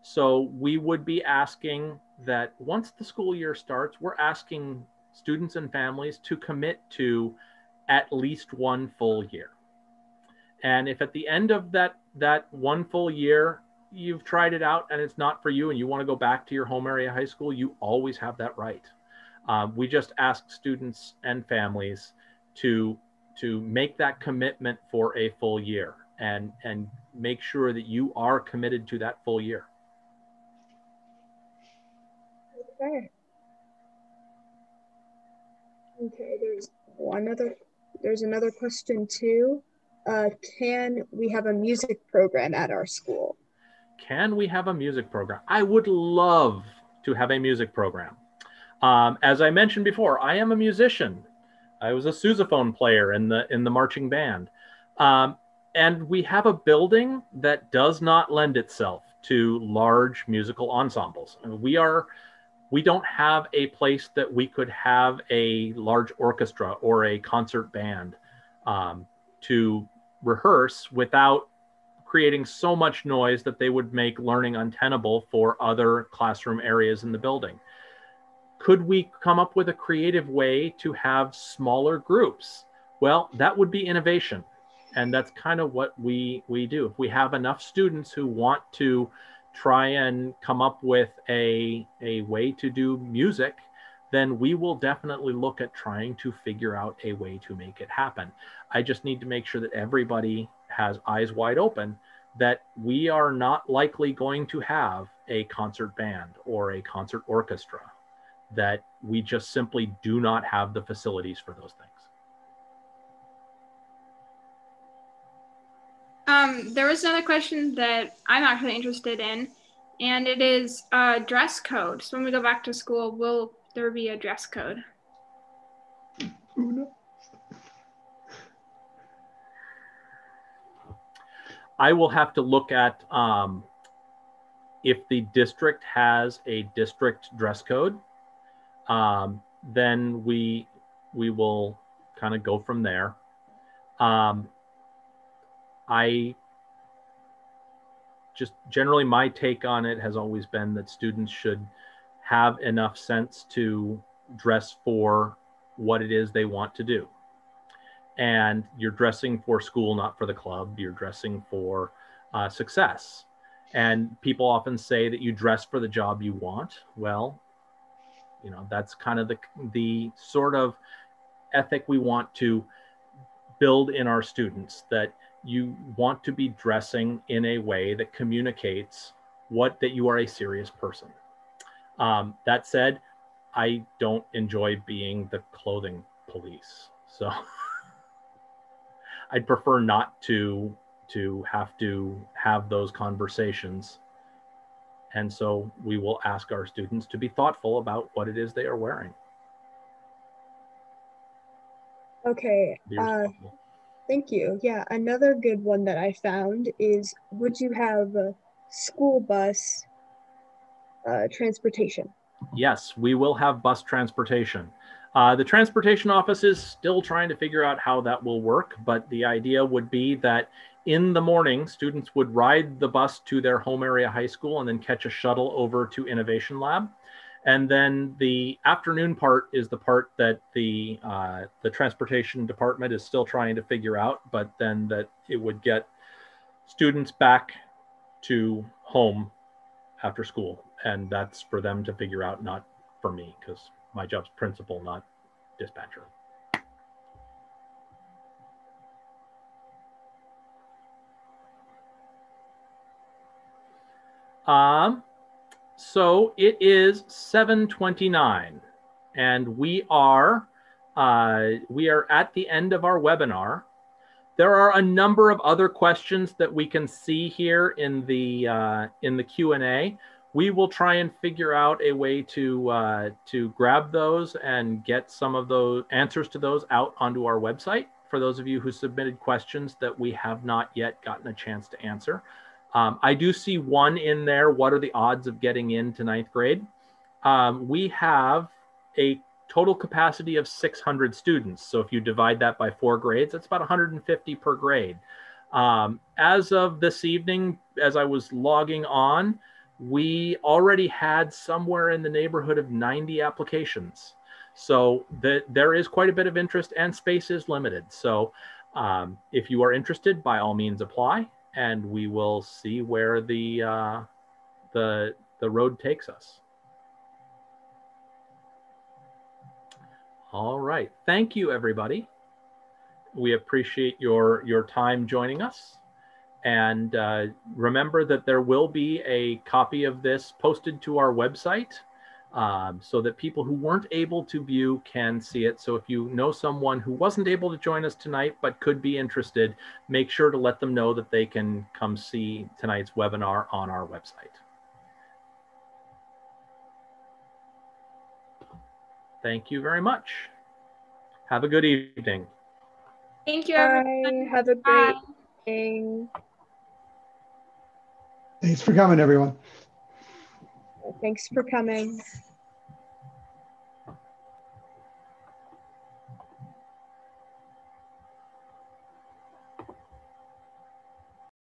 So, we would be asking that once the school year starts, we're asking students and families to commit to at least one full year. And if at the end of that, that one full year, you've tried it out and it's not for you and you want to go back to your home area high school, you always have that right. Um, we just ask students and families to to make that commitment for a full year and and make sure that you are committed to that full year. Okay. Okay, there's one other there's another question too. Uh, can we have a music program at our school? Can we have a music program? I would love to have a music program. Um, as I mentioned before, I am a musician. I was a sousaphone player in the in the marching band, um, and we have a building that does not lend itself to large musical ensembles. We are we don't have a place that we could have a large orchestra or a concert band um, to rehearse without creating so much noise that they would make learning untenable for other classroom areas in the building. Could we come up with a creative way to have smaller groups? Well, that would be innovation. And that's kind of what we, we do. If we have enough students who want to try and come up with a, a way to do music, then we will definitely look at trying to figure out a way to make it happen. I just need to make sure that everybody has eyes wide open that we are not likely going to have a concert band or a concert orchestra, that we just simply do not have the facilities for those things. Um, there was another question that I'm actually interested in, and it is uh, dress code. So when we go back to school, will there be a dress code? I will have to look at um, if the district has a district dress code. Um, then we we will kind of go from there. Um, I just generally my take on it has always been that students should have enough sense to dress for what it is they want to do. And you're dressing for school, not for the club. You're dressing for uh, success. And people often say that you dress for the job you want. Well, You know, that's kind of the the sort of ethic we want to build in our students that you want to be dressing in a way that communicates what that you are a serious person. Um, that said, I don't enjoy being the clothing police. So I'd prefer not to to have to have those conversations. And so we will ask our students to be thoughtful about what it is they are wearing. Okay. Uh, thank you. Yeah, another good one that I found is would you have school bus uh, transportation? Yes, we will have bus transportation. Uh, the transportation office is still trying to figure out how that will work, but the idea would be that in the morning, students would ride the bus to their home area high school and then catch a shuttle over to Innovation Lab. And then the afternoon part is the part that the uh, the transportation department is still trying to figure out, but then that it would get students back to home after school, and that's for them to figure out, not for me, because my job's principal, not dispatcher. Um, so it is 729 and we are uh, we are at the end of our webinar. There are a number of other questions that we can see here in the uh, in the Q&A we will try and figure out a way to uh, to grab those and get some of those answers to those out onto our website for those of you who submitted questions that we have not yet gotten a chance to answer. Um, I do see one in there. What are the odds of getting into ninth grade? Um, we have a total capacity of 600 students. So if you divide that by four grades, that's about 150 per grade. Um, as of this evening, as I was logging on, we already had somewhere in the neighborhood of 90 applications. So the, there is quite a bit of interest and space is limited. So um, if you are interested, by all means apply and we will see where the, uh, the, the road takes us. All right. Thank you, everybody. We appreciate your, your time joining us. And uh, remember that there will be a copy of this posted to our website um, so that people who weren't able to view can see it. So if you know someone who wasn't able to join us tonight but could be interested, make sure to let them know that they can come see tonight's webinar on our website. Thank you very much. Have a good evening. Thank you, everyone. Bye. Have a great evening. Thanks for coming, everyone. Thanks for coming.